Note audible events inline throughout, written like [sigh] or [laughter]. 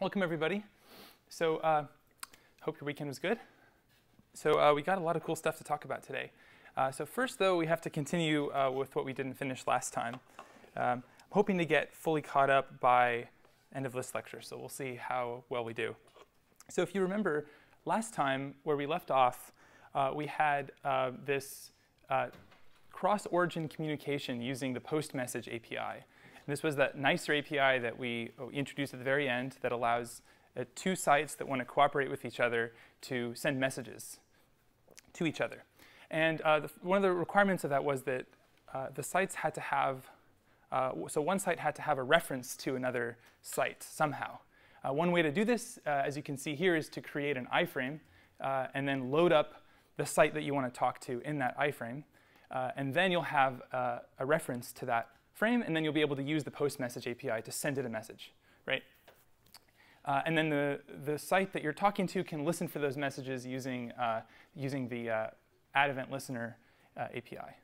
Welcome, everybody. So, uh, hope your weekend was good. So, uh, we got a lot of cool stuff to talk about today. Uh, so, first, though, we have to continue uh, with what we didn't finish last time. Um, I'm hoping to get fully caught up by end of this lecture, so we'll see how well we do. So, if you remember, last time where we left off, uh, we had uh, this cross-origin communication using the post message API. And this was that nicer API that we introduced at the very end that allows uh, two sites that want to cooperate with each other to send messages to each other. And uh, the, one of the requirements of that was that uh, the sites had to have, uh, so one site had to have a reference to another site somehow. Uh, one way to do this, uh, as you can see here, is to create an iframe and then load up the site that you want to talk to in that iframe. and then you'll have a reference to that frame, and then you'll be able to use the post message API to send it a message, right? Uh, and then the, the site that you're talking to can listen for those messages using, uh, using the uh, add event listener uh, API.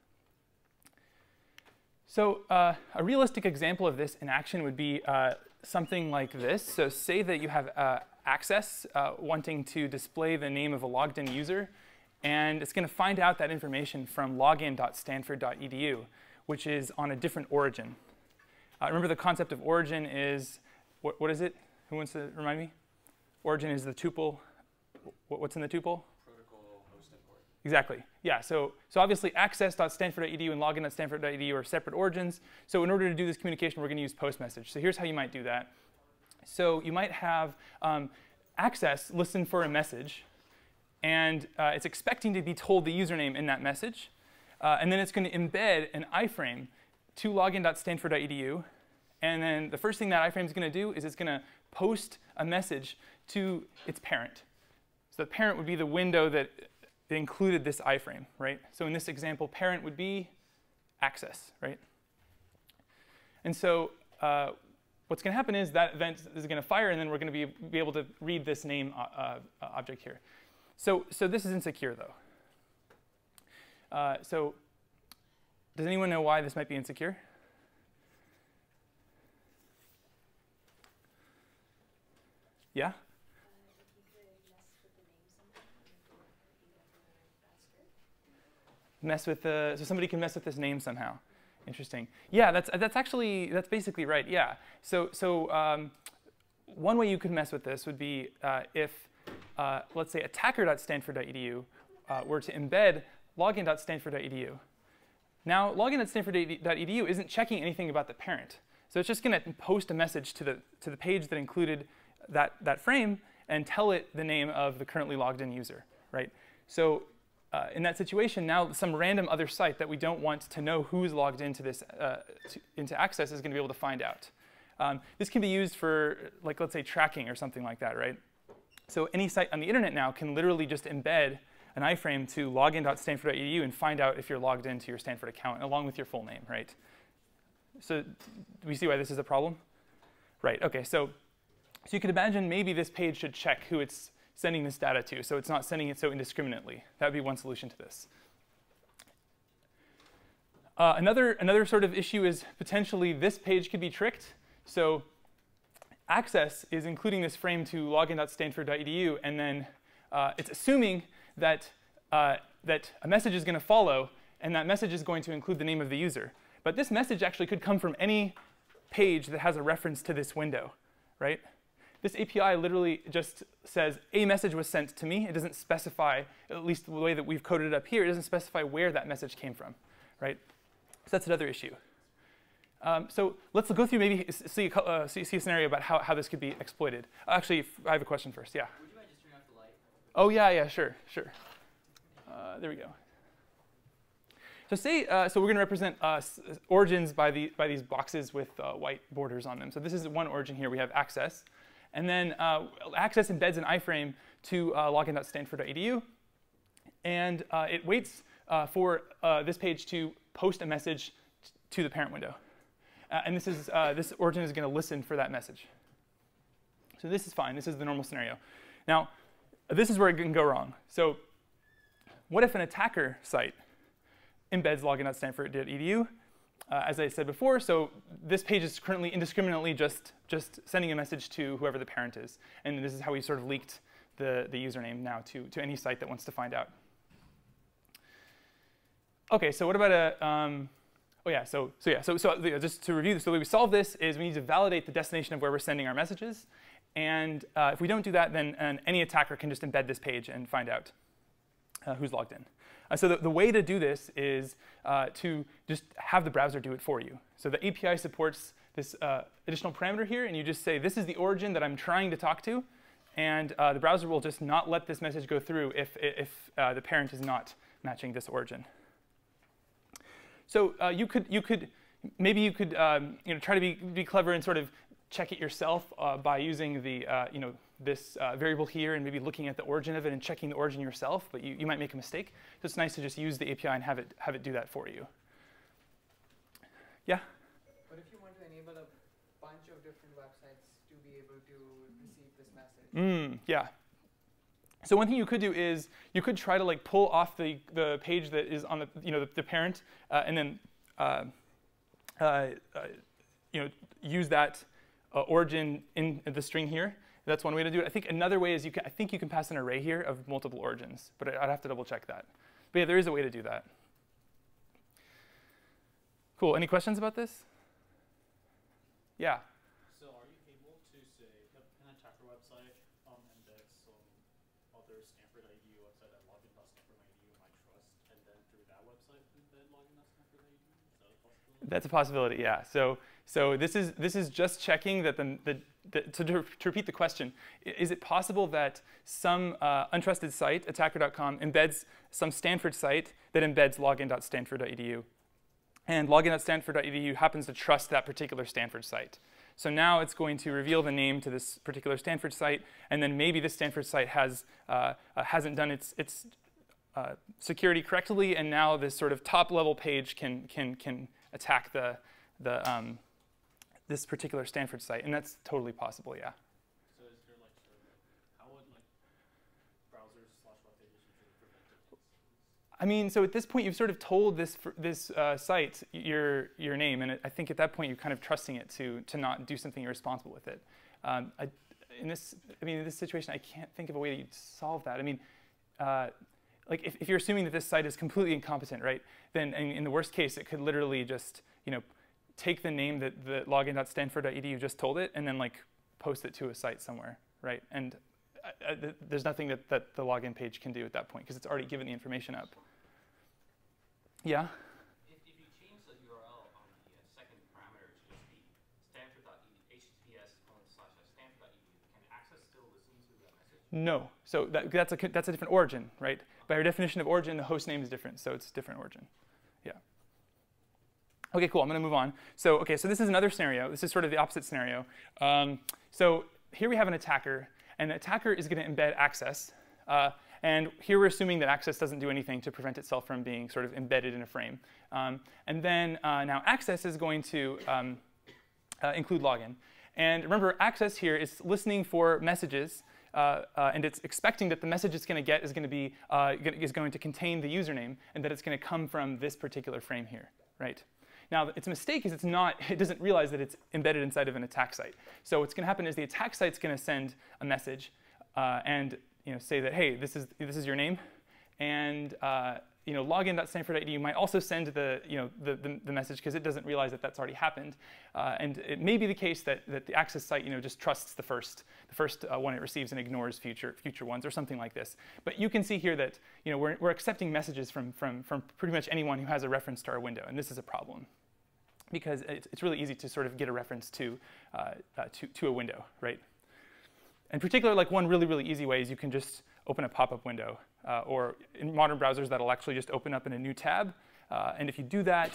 So uh, a realistic example of this in action would be uh, something like this. So say that you have access wanting to display the name of a logged in user, and it's going to find out that information from login.stanford.edu which is on a different origin. Uh, remember the concept of origin is, what, what is it? Who wants to remind me? Origin is the tuple. What, what's in the tuple? Protocol host import. Exactly. Yeah. So, so obviously access.stanford.edu and login.stanford.edu are separate origins. So in order to do this communication, we're going to use post message. So here's how you might do that. So you might have um, access listen for a message, and uh, it's expecting to be told the username in that message. Uh, and then it's going to embed an iframe to login.stanford.edu. And then the first thing that iframe is going to do is it's going to post a message to its parent. So the parent would be the window that included this iframe, right? So in this example, parent would be access, right? And so uh, what's going to happen is that event is going to fire, and then we're going to be, be able to read this name uh, uh, object here. So, so this is insecure, though. Uh, so does anyone know why this might be insecure? Yeah? mess with the so somebody can mess with this name somehow interesting yeah that's that's actually that's basically right yeah so so um, one way you could mess with this would be uh, if uh, let's say attacker.stanford.edu uh, were to embed login.stanford.edu. Now, login.stanford.edu isn't checking anything about the parent. So it's just going to post a message to the, to the page that included that, that frame and tell it the name of the currently logged in user, right? So uh, in that situation, now some random other site that we don't want to know who's logged into this uh, to, into access is going to be able to find out. Um, this can be used for, like, let's say tracking or something like that, right? So any site on the internet now can literally just embed an iframe to login.stanford.edu and find out if you're logged into your Stanford account along with your full name, right? So do we see why this is a problem? Right, okay, so, so you could imagine maybe this page should check who it's sending this data to, so it's not sending it so indiscriminately. That would be one solution to this. Uh, another, another sort of issue is potentially this page could be tricked. So access is including this frame to login.stanford.edu, and then uh, it's assuming that, uh, that a message is going to follow, and that message is going to include the name of the user. But this message actually could come from any page that has a reference to this window, right? This API literally just says a message was sent to me. It doesn't specify, at least the way that we've coded it up here, it doesn't specify where that message came from, right? So that's another issue. Um, so let's go through maybe see, uh, see, see, a scenario about how, how this could be exploited. Actually, I have a question first. Yeah. Oh, yeah, yeah, sure, sure. Uh, there we go. So say, uh, so we're going to represent uh, origins by, the, by these boxes with uh, white borders on them. So this is one origin here. We have access. And then uh, access embeds an iframe to uh, login.stanford.edu. And it waits for this page to post a message to the parent window. and this, is, this origin is going to listen for that message. So this is fine. This is the normal scenario. Now, this is where it can go wrong. So what if an attacker site embeds login.stanford.edu uh, as I said before, so this page is currently indiscriminately just, just sending a message to whoever the parent is. And this is how we sort of leaked the, the username now to, to any site that wants to find out. OK, so what about a, um, oh yeah, so, so yeah, so, so just to review this, the way we solve this is we need to validate the destination of where we're sending our messages. And uh, if we don't do that, then any attacker can just embed this page and find out uh, who's logged in. Uh, so the, the, way to do this is uh, to just have the browser do it for you. So the API supports this uh, additional parameter here, and you just say, this is the origin that I'm trying to talk to. And the browser will just not let this message go through if, if the parent is not matching this origin. So you could, you could, maybe you could um, you know, try to be, be clever and sort of check it yourself by using the, you know, this uh, variable here and maybe looking at the origin of it and checking the origin yourself, but you, you might make a mistake. So it's nice to just use the API and have it, have it do that for you. Yeah? But if you want to enable a bunch of different websites to be able to receive this message? Mm, yeah. So one thing you could do is you could try to like pull off the, the page that is on the, you know, the, the parent uh, and then uh, uh, uh you know, use that uh, origin in the string here. That's one way to do it. I think another way is you can, I think you can pass an array here of multiple origins, but I'd have to double check that. But yeah, there is a way to do that. Cool. Any questions about this? Yeah. So are you able to say an attacker website um, index some other Stanford EDU website at login.stanford.edu might trust, and then through that website embed login.stanford.edu? Is that a possibility? That's a possibility. Yeah. So so this is this is just checking that the, the the, to, to, repeat the question, is it possible that some uh, untrusted site, attacker.com, embeds some Stanford site that embeds login.stanford.edu? And login.stanford.edu happens to trust that particular Stanford site. So now it's going to reveal the name to this particular Stanford site, and then maybe this Stanford site has, uh, uh, hasn't done its, its uh, security correctly, and now this sort of top level page can, can, can attack the, the, um, this particular Stanford site, and that's totally possible, yeah. So is there like sort of like, how would like browsers slash web pages prevent? I mean, so at this point, you've sort of told this this uh, site your your name, and I think at that point you're kind of trusting it to to not do something irresponsible with it. Um, I, in this, I mean, in this situation, I can't think of a way that you'd solve that. I mean, uh, like if, if, you're assuming that this site is completely incompetent, right? Then in, in the worst case, it could literally just you know take the name that the login.stanford.edu you just told it and then like post it to a site somewhere, right? And uh, uh th there's nothing that, that the login page can do at that point because it's already given the information up. Yeah? If, if you change the URL on the uh, second parameter to just be stanford.edu, https slash stanford.edu, can Access still listen to that message? No. So that, that's, a, that's a different origin, right? By our definition of origin, the host name is different, so it's different origin. Okay, cool, I'm gonna move on. So, okay, so this is another scenario. This is sort of the opposite scenario. Um, so here we have an attacker, and the attacker is gonna embed access. Uh, and here we're assuming that access doesn't do anything to prevent itself from being sort of embedded in a frame. Um, and then uh, now access is going to um, uh, include login. And remember, access here is listening for messages uh, uh, and it's expecting that the message it's going to get is going to be uh, is going to contain the username, and that it's going to come from this particular frame here, right? Now, its mistake is it's not, [laughs] it doesn't realize that it's embedded inside of an attack site. So what's going to happen is the attack site's going to send a message uh, and you know, say that, hey, this is, this is your name. And uh, you know, login.stanford.edu might also send the, you know, the, the, the message because it doesn't realize that that's already happened. Uh, and it may be the case that, that the access site you know, just trusts the first, the first uh, one it receives and ignores future, future ones or something like this. But you can see here that you know, we're, we're accepting messages from, from, from pretty much anyone who has a reference to our window. And this is a problem because it's, it's really easy to sort of get a reference to, uh, uh, to, to a window, right? In particular, like one really, really easy way is you can just open a pop-up window. Uh, or in modern browsers, that'll actually just open up in a new tab. Uh, and if you do that,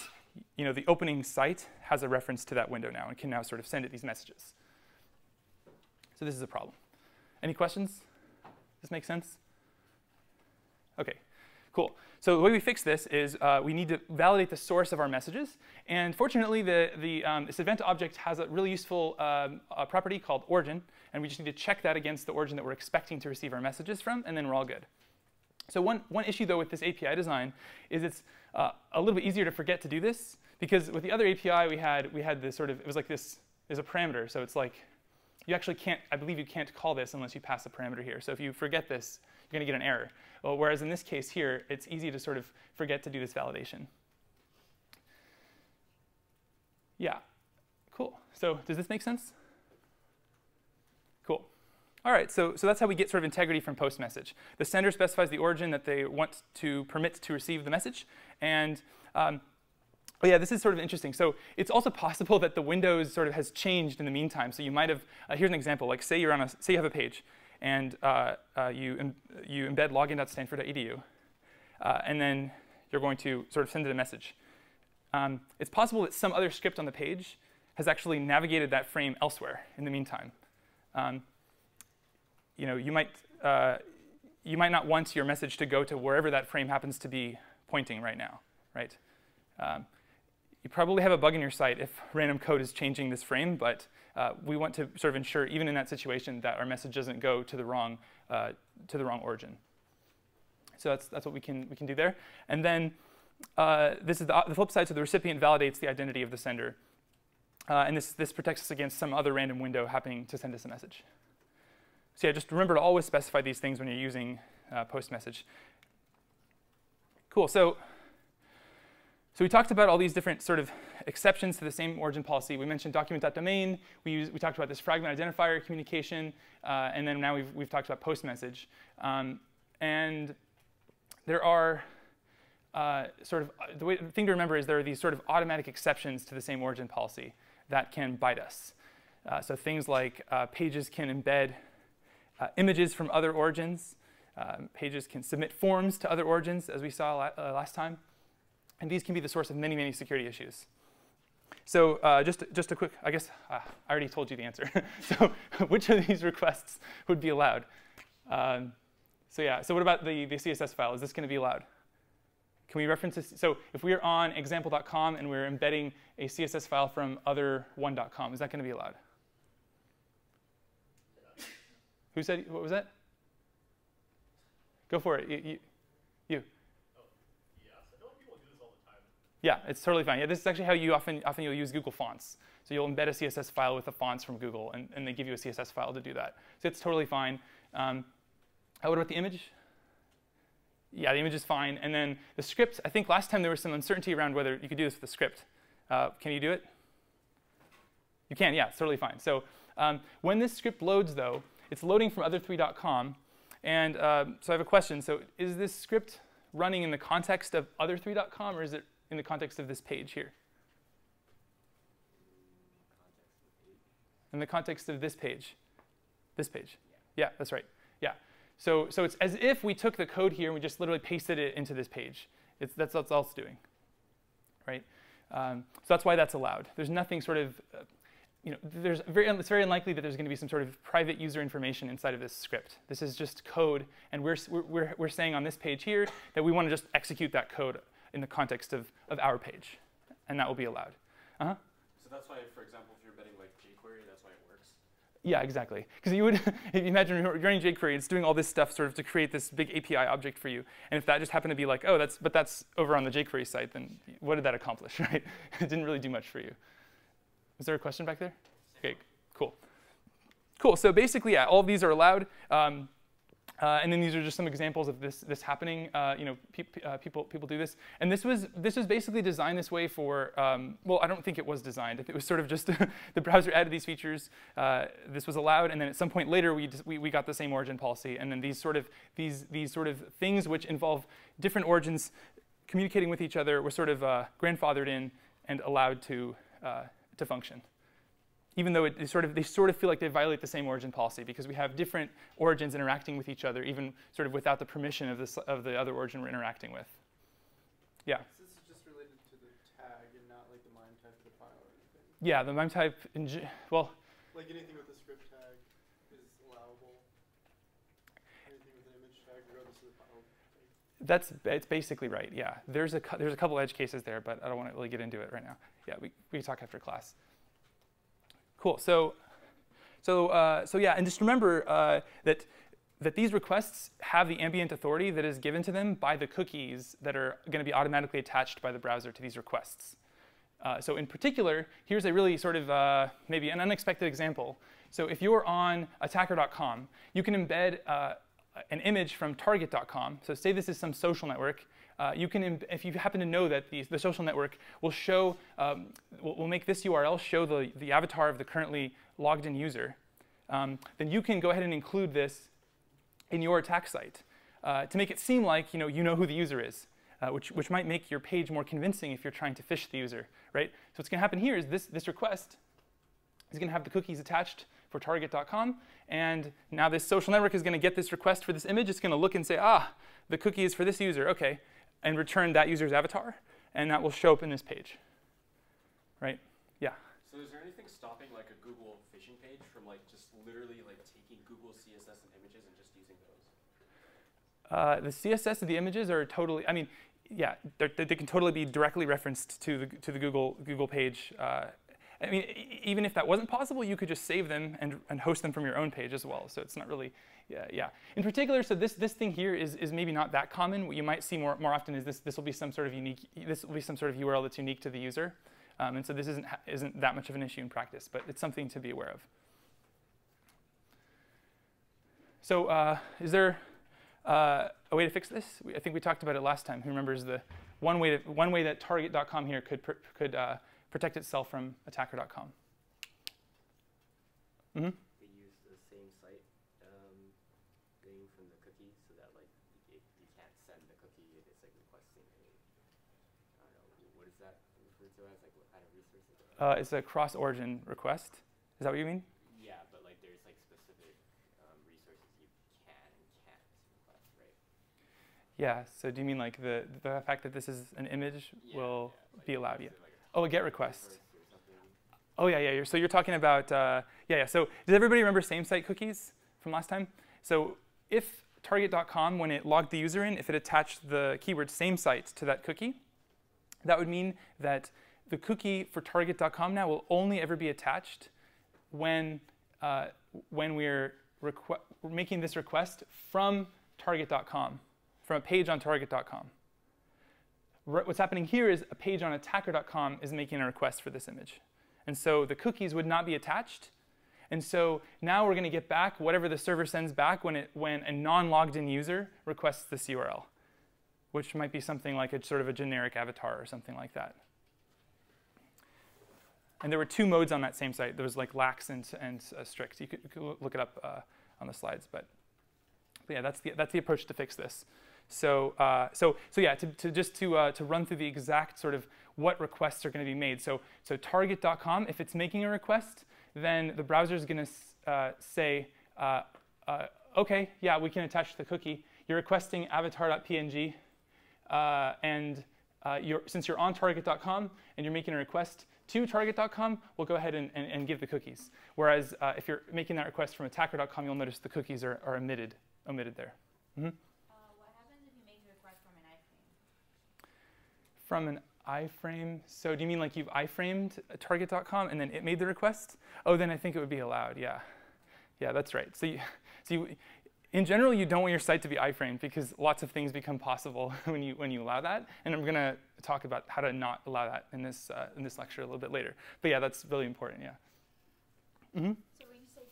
you know, the opening site has a reference to that window now and can now sort of send it these messages. So this is a problem. Any questions? Does this make sense? OK, cool. So the way we fix this is uh, we need to validate the source of our messages. And fortunately, the, the, um, this event object has a really useful um, property called origin. And we just need to check that against the origin that we're expecting to receive our messages from, and then we're all good. So one, one issue, though, with this API design is it's uh, a little bit easier to forget to do this because with the other API we had, we had this sort of, it was like this is a parameter. So it's like, you actually can't, I believe you can't call this unless you pass a parameter here. So if you forget this, you're going to get an error. Well, whereas in this case here, it's easy to sort of forget to do this validation. Yeah, cool. So does this make sense? All right, so, so that's how we get sort of integrity from post message. The sender specifies the origin that they want to permit to receive the message. And um, oh yeah, this is sort of interesting. So it's also possible that the Windows sort of has changed in the meantime. So you might have, uh, here's an example. Like say you're on a, say you have a page and uh, uh, you, Im you embed login.stanford.edu. Uh, and then you're going to sort of send it a message. Um, it's possible that some other script on the page has actually navigated that frame elsewhere in the meantime. Um, you know, you might, uh, you might not want your message to go to wherever that frame happens to be pointing right now, right? Um, you probably have a bug in your site if random code is changing this frame, but uh, we want to sort of ensure, even in that situation, that our message doesn't go to the wrong, uh, to the wrong origin. So that's, that's what we can, we can do there. And then uh, this is the, the, flip side, so the recipient validates the identity of the sender. Uh, and this, this protects us against some other random window happening to send us a message. So yeah, just remember to always specify these things when you're using uh, post message. Cool, so, so we talked about all these different sort of exceptions to the same origin policy. We mentioned document.domain. We, we talked about this fragment identifier communication. Uh, and then now we've, we've talked about post message. Um, and there are uh, sort of, the, way, the thing to remember is there are these sort of automatic exceptions to the same origin policy that can bite us. Uh, so things like uh, pages can embed uh, images from other origins. Um, pages can submit forms to other origins, as we saw la uh, last time. And these can be the source of many, many security issues. So just, just a quick, I guess I already told you the answer. [laughs] so [laughs] which of these requests would be allowed? Um, so yeah, so what about the, the CSS file? Is this going to be allowed? Can we reference this? So if we're on example.com and we're embedding a CSS file from other1.com, is that going to be allowed? Who said, what was that? Go for it. You. you, you. Yeah, it's totally fine. Yeah, this is actually how you often, often you'll use Google Fonts. So you'll embed a CSS file with the fonts from Google, and, and they give you a CSS file to do that. So it's totally fine. Um, what about the image? yeah, the image is fine. And then the script, I think last time there was some uncertainty around whether you could do this with the script. Uh, can you do it? You can, yeah, it's totally fine. So um, when this script loads, though, it's loading from other3.com. And uh, so I have a question. So is this script running in the context of other3.com, or is it in the context of this page here? In the context of this page. This page. Yeah, that's right. Yeah. So, so it's as if we took the code here and we just literally pasted it into this page. It's, that's, that's all it's doing, right? Um, so that's why that's allowed. There's nothing sort of, uh, you know, there's very, it's very unlikely that there's going to be some sort of private user information inside of this script. This is just code, and we're, we're, we're saying on this page here that we want to just execute that code in the context of, of our page, and that will be allowed. Uh-huh. So that's why, for example, if you're embedding like jQuery, that's why it works. Yeah, exactly. Because you would, [laughs] if you imagine you're running jQuery, it's doing all this stuff sort of to create this big API object for you. And if that just happened to be like, oh, that's, but that's over on the jQuery site, then what did that accomplish, [laughs] right? it didn't really do much for you. Is there a question back there? Okay, cool. Cool, so basically, yeah, all these are allowed. Um, uh, and then these are just some examples of this, this happening. Uh, you know, pe uh, people, people do this. And this was, this was basically designed this way for, um, well, I don't think it was designed. It was sort of just [laughs] the browser added these features. Uh, this was allowed. And then at some point later, we, just, we, we got the same origin policy. And then these sort of, these, these sort of things which involve different origins communicating with each other were sort of uh, grandfathered in and allowed to, uh, to function even though it, sort of, they sort of feel like they violate the same origin policy because we have different origins interacting with each other, even sort of without the permission of, this, of the other origin we're interacting with. Yeah? So this is just related to the tag and not like the MIME type of the file or anything? Yeah, the MIME type, in well. Like anything with the script tag is allowable? Anything with an image tag regardless of the file? That's it's basically right. Yeah, there's a there's a couple edge cases there, but I don't want to really get into it right now. Yeah, we we talk after class. Cool. So, so, uh, so yeah, and just remember uh, that that these requests have the ambient authority that is given to them by the cookies that are going to be automatically attached by the browser to these requests. Uh, so in particular, here's a really sort of uh, maybe an unexpected example. So if you're on attacker.com, you can embed uh, an image from target.com. So say this is some social network. Uh, you can, if you happen to know that the, the social network will show, um, will, will make this URL show the, the avatar of the currently logged in user, um, then you can go ahead and include this in your attack site uh, to make it seem like you know, you know who the user is, uh, which, which might make your page more convincing if you're trying to phish the user, right? So what's going to happen here is this, this request is going to have the cookies attached for target.com. And now this social network is going to get this request for this image. It's going to look and say, ah, the cookie is for this user. OK, and return that user's avatar. And that will show up in this page. Right? Yeah. So is there anything stopping like a Google phishing page from like just literally like taking Google CSS and images and just using those? Uh, the CSS of the images are totally, I mean, yeah, they can totally be directly referenced to the, to the Google, Google page. Uh, I mean, even if that wasn't possible, you could just save them and, and host them from your own page as well. So it's not really, yeah, yeah. In particular, so this, this thing here is, is maybe not that common. What you might see more, more often is this, this will be some sort of unique, this will be some sort of URL that's unique to the user. Um, and so this isn't, isn't that much of an issue in practice, but it's something to be aware of. So uh, is there uh, a way to fix this? I think we talked about it last time. Who remembers the one way, to, one way that target.com here could, could uh, protect itself from attacker.com. Mm -hmm. We use the same site um, thing from the cookie so that like you, you can't send the cookie if it's like requesting a, I don't know, what is that referred to as? Like what kind of resources? Uh, it's a cross-origin request. Is that what you mean? Yeah, but like there's like specific um, resources you can and can't request, right? Yeah, so do you mean like the, the fact that this is an image yeah, will yeah, like be allowed? Yeah. Oh, a GET request. Oh, yeah, yeah. So you're talking about, uh, yeah, yeah. So does everybody remember same-site cookies from last time? So if target.com, when it logged the user in, if it attached the keyword same site to that cookie, that would mean that the cookie for target.com now will only ever be attached when, uh, when we're making this request from target.com, from a page on target.com what's happening here is a page on attacker.com is making a request for this image. And so the cookies would not be attached. And so now we're going to get back whatever the server sends back when, it, when a non-logged in user requests this URL, which might be something like a sort of a generic avatar or something like that. And there were two modes on that same site. There was like lax and, and uh, strict. You could, you could, look it up uh, on the slides. But, but yeah, that's the, that's the approach to fix this. So, uh, so, so yeah, to, to just to, uh, to run through the exact sort of what requests are going to be made. So, so target.com, if it's making a request, then the browser is going to uh, say, uh, uh, OK, yeah, we can attach the cookie. You're requesting avatar.png, uh, and you're, since you're on target.com and you're making a request to target.com, we'll go ahead and, and, and give the cookies. Whereas if you're making that request from attacker.com, you'll notice the cookies are, are omitted, omitted there. Mm -hmm. From an iframe. So do you mean like you've iframed target.com and then it made the request? Oh, then I think it would be allowed. Yeah, yeah, that's right. So, you, so you, in general, you don't want your site to be iframed because lots of things become possible [laughs] when you when you allow that. And I'm going to talk about how to not allow that in this uh, in this lecture a little bit later. But yeah, that's really important. Yeah. Mm -hmm. So when you say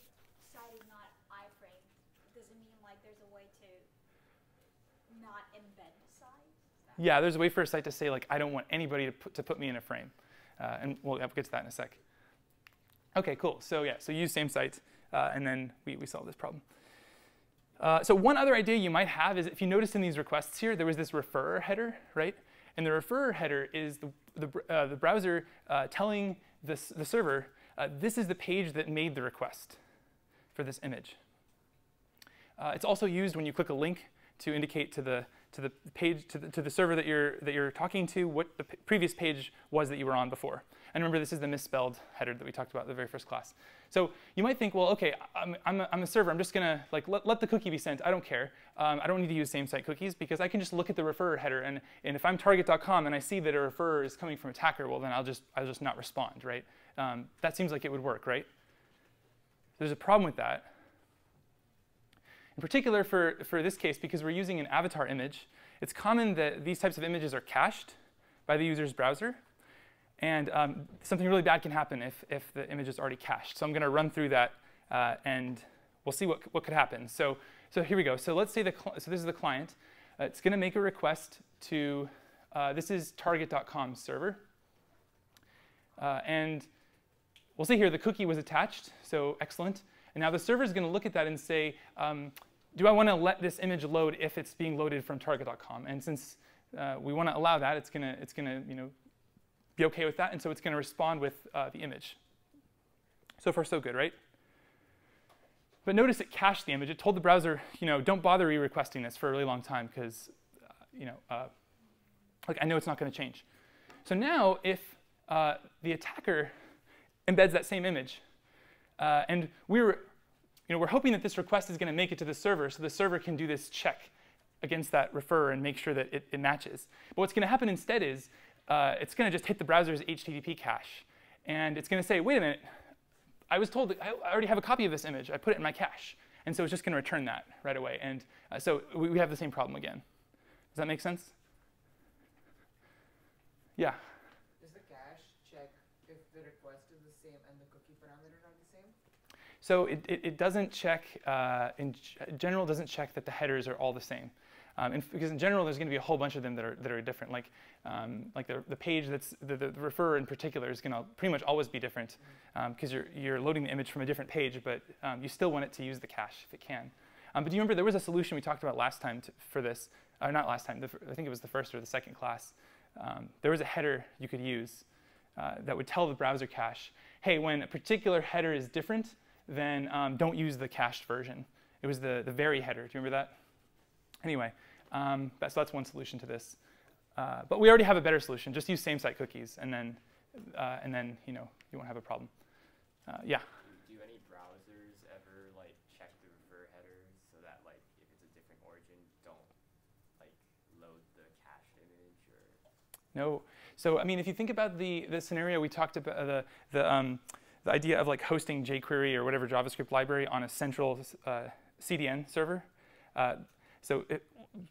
site is not iframed, does it mean like there's a way to not embed yeah, there's a way for a site to say, like, I don't want anybody to put, to put me in a frame. Uh, and we'll get to that in a sec. OK, cool. So yeah, so use same site, uh, and then we, we solve this problem. Uh, so one other idea you might have is if you notice in these requests here, there was this referrer header, right? And the referrer header is the, the, uh, the browser uh, telling this, the server, uh, this is the page that made the request for this image. it's also used when you click a link to indicate to the to the page to the, to the server that you're that you're talking to what the previous page was that you were on before. And remember, this is the misspelled header that we talked about in the very first class. So you might think, well, OK, I'm, I'm, a, I'm a server. I'm just going to like let, let the cookie be sent. I don't care. Um, I don't need to use same-site cookies because I can just look at the referrer header. And, and if I'm target.com and I see that a referrer is coming from attacker, well, then I'll just, I'll just not respond, right? Um, that seems like it would work, right? There's a problem with that. In particular, for, for this case, because we're using an avatar image, it's common that these types of images are cached by the user's browser. And um, something really bad can happen if, if the image is already cached. So I'm going to run through that, uh, and we'll see what, what could happen. So, so here we go. So let's say the so this is the client. Uh, it's going to make a request to uh, this is target.com server, uh, and we'll see here the cookie was attached. So excellent. And now the server is going to look at that and say, um, do I want to let this image load if it's being loaded from target.com? And since uh, we want to allow that, it's going to it's to you know be okay with that, and so it's going to respond with uh, the image. So far, so good, right? But notice it cached the image. It told the browser, you know, don't bother re-requesting this for a really long time because, uh, you know, uh, like I know it's not going to change. So now, if uh, the attacker embeds that same image, uh, and we're, you know, we're hoping that this request is going to make it to the server, so the server can do this check against that refer and make sure that it, it matches. But what's going to happen instead is uh, it's going to just hit the browser's HTTP cache. And it's going to say, wait a minute, I was told I already have a copy of this image. I put it in my cache. And so it's just going to return that right away. And uh, so we, we have the same problem again. Does that make sense? Yeah. Does the cache check if the request is the same and the cookie parameters are the same? So it, it, it doesn't check, uh, in general, doesn't check that the headers are all the same. Um, and because in general, there's going to be a whole bunch of them that are, that are different. Like, um, like the, the page that's, the, the, the referrer in particular is going to pretty much always be different because um, you're, you're loading the image from a different page, but um, you still want it to use the cache if it can. Um, but do you remember there was a solution we talked about last time to, for this, or not last time, the, I think it was the first or the second class. Um, there was a header you could use uh, that would tell the browser cache, hey, when a particular header is different, then don't use the cached version. It was the, the vary header. Do you remember that? Anyway, um, so that's one solution to this. Uh, but we already have a better solution. Just use same-site cookies, and then, uh, and then you know you won't have a problem. Uh, yeah. Do any browsers ever like check the refer header so that like if it's a different origin, don't like load the cached image or? No. So I mean, if you think about the the scenario we talked about the the um, the idea of like hosting jQuery or whatever JavaScript library on a central uh, CDN server. Uh, so it,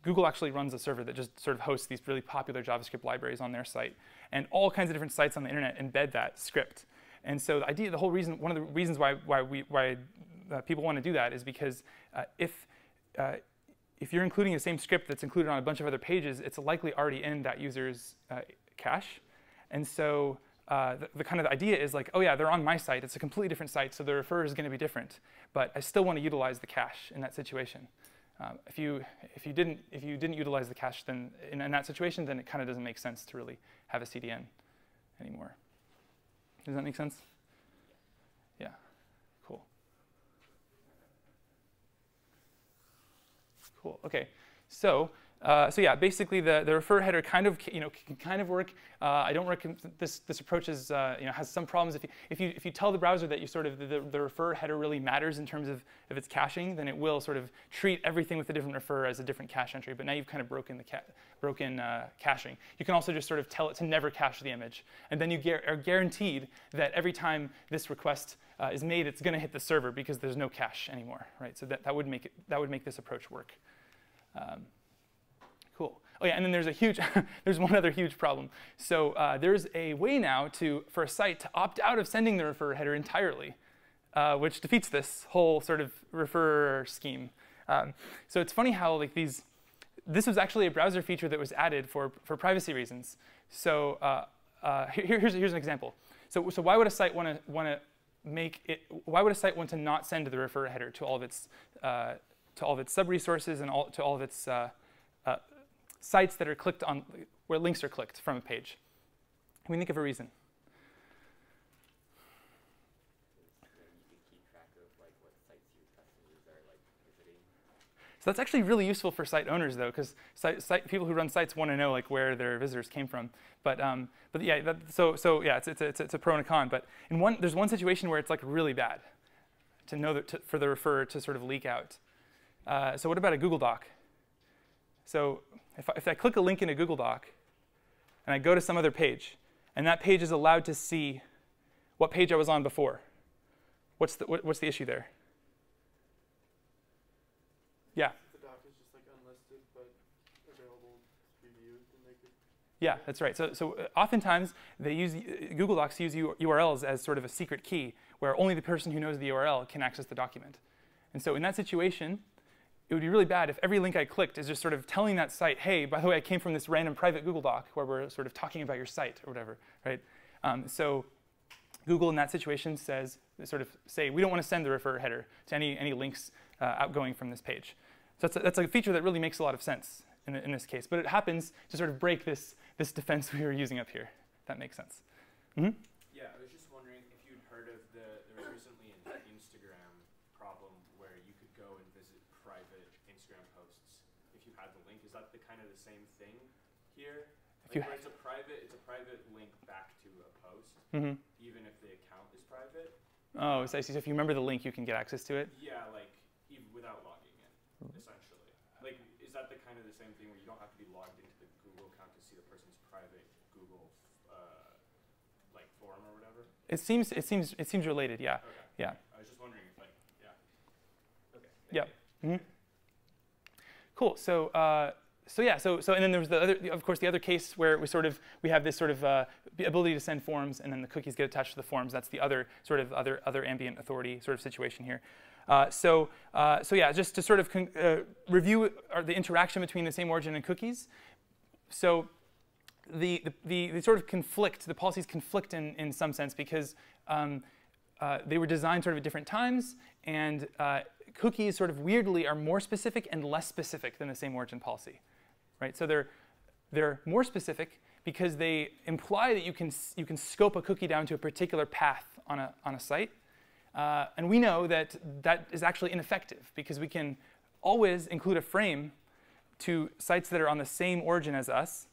Google actually runs a server that just sort of hosts these really popular JavaScript libraries on their site. And all kinds of different sites on the internet embed that script. And so the idea, the whole reason, one of the reasons why, why, we, why uh, people want to do that is because uh, if, uh, if you're including the same script that's included on a bunch of other pages, it's likely already in that user's uh, cache. And so uh, the, the, kind of idea is like, oh yeah, they're on my site. It's a completely different site, so the refer is going to be different. But I still want to utilize the cache in that situation. Um, if, you, if, you didn't, if you didn't utilize the cache then in, in that situation, then it kind of doesn't make sense to really have a CDN anymore. Does that make sense? Yeah, cool. Cool, okay. So uh, so yeah, basically the, the refer header kind of you know can kind of work. Uh, I don't recommend this this approach is uh, you know has some problems. If you, if you if you tell the browser that you sort of the, the refer header really matters in terms of if it's caching, then it will sort of treat everything with a different refer as a different cache entry. But now you've kind of broken the ca broken uh, caching. You can also just sort of tell it to never cache the image, and then you are guaranteed that every time this request uh, is made, it's going to hit the server because there's no cache anymore, right? So that, that would make it, that would make this approach work. Um. Oh yeah, and then there's a huge, [laughs] there's one other huge problem. So uh, there's a way now to, for a site to opt out of sending the refer header entirely, uh, which defeats this whole sort of refer scheme. Um, so it's funny how like these, this was actually a browser feature that was added for, for privacy reasons. So uh, uh here, here's, here's an example. So, so why would a site want to want to make it? Why would a site want to not send the refer header to all of its uh, to all of its sub resources and all to all of its uh, sites that are clicked on, where links are clicked from a page. Can we think of a reason? So that's actually really useful for site owners, though, because people who run sites want to know like where their visitors came from. But but yeah, that, so so yeah, it's, it's, it's, it's, a pro and a con. But in one, there's one situation where it's like really bad to know that to, for the refer to sort of leak out. Uh, so what about a Google Doc? So if I, if I click a link in a Google Doc and I go to some other page, and that page is allowed to see what page I was on before, what's the, what, what's the issue there? Yeah. The doc is just like unlisted but available to be viewed, then they could Yeah, that's right. So, so uh, oftentimes they use uh, Google Docs use URLs as sort of a secret key, where only the person who knows the URL can access the document. And so in that situation, it would be really bad if every link I clicked is just sort of telling that site, hey, by the way, I came from this random private Google Doc where we're sort of talking about your site or whatever, right? Um, so Google in that situation says, sort of say, we don't want to send the refer header to any, any links uh, outgoing from this page. So that's a, that's a feature that really makes a lot of sense in, in this case. But it happens to sort of break this, this defense [laughs] we were using up here. That makes sense. Mm-hmm. Yeah, I was just wondering if you'd heard of the there was recently an Instagram problem where you could go and visit private Instagram posts if you had the link. Is that the kind of the same thing here? If you Like where it's a private it's a private link back to a post, Mm-hmm. even if the account is private. Oh, so I see. So if you remember the link, you can get access to it. Yeah, like even without logging in, essentially. Like is that the kind of the same thing where you don't have to be logged into the Google account to see the person's private Google uh, like forum or whatever? It seems it seems it seems related. Yeah. Okay. Yeah. I was just wondering if like, yeah. Okay. Yep. you. Mhm. Cool. So, uh, so yeah. So, so and then there was the other, of course, the other case where we sort of we have this sort of uh, ability to send forms, and then the cookies get attached to the forms. That's the other sort of other other ambient authority sort of situation here. Uh, so, uh, so yeah, just to sort of uh, review the interaction between the same origin and cookies. So, the, the, the, the sort of conflict, the policies conflict in, in some sense because um, uh, they were designed sort of at different times, and uh, cookies sort of weirdly are more specific and less specific than the same origin policy, right? So they're they're more specific because they imply that you can you can scope a cookie down to a particular path on a on a site, uh, and we know that that is actually ineffective because we can always include a frame to sites that are on the same origin as us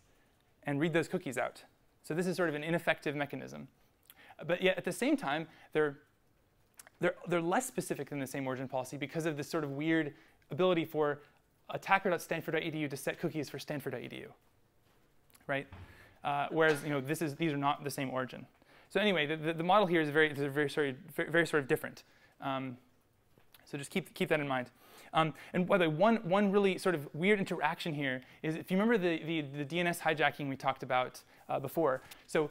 and read those cookies out. So this is sort of an ineffective mechanism. But yet at the same time, they're, they're, they're less specific than the same origin policy because of this sort of weird ability for attacker.stanford.edu to set cookies for stanford.edu, right? Uh, whereas you know, this is, these are not the same origin. So anyway, the, the, the model here is very, is very, very, very, very sort of different. Um, so just keep, keep that in mind. Um, and by the way, one, one really sort of weird interaction here is if you remember the, the, the DNS hijacking we talked about uh, before. So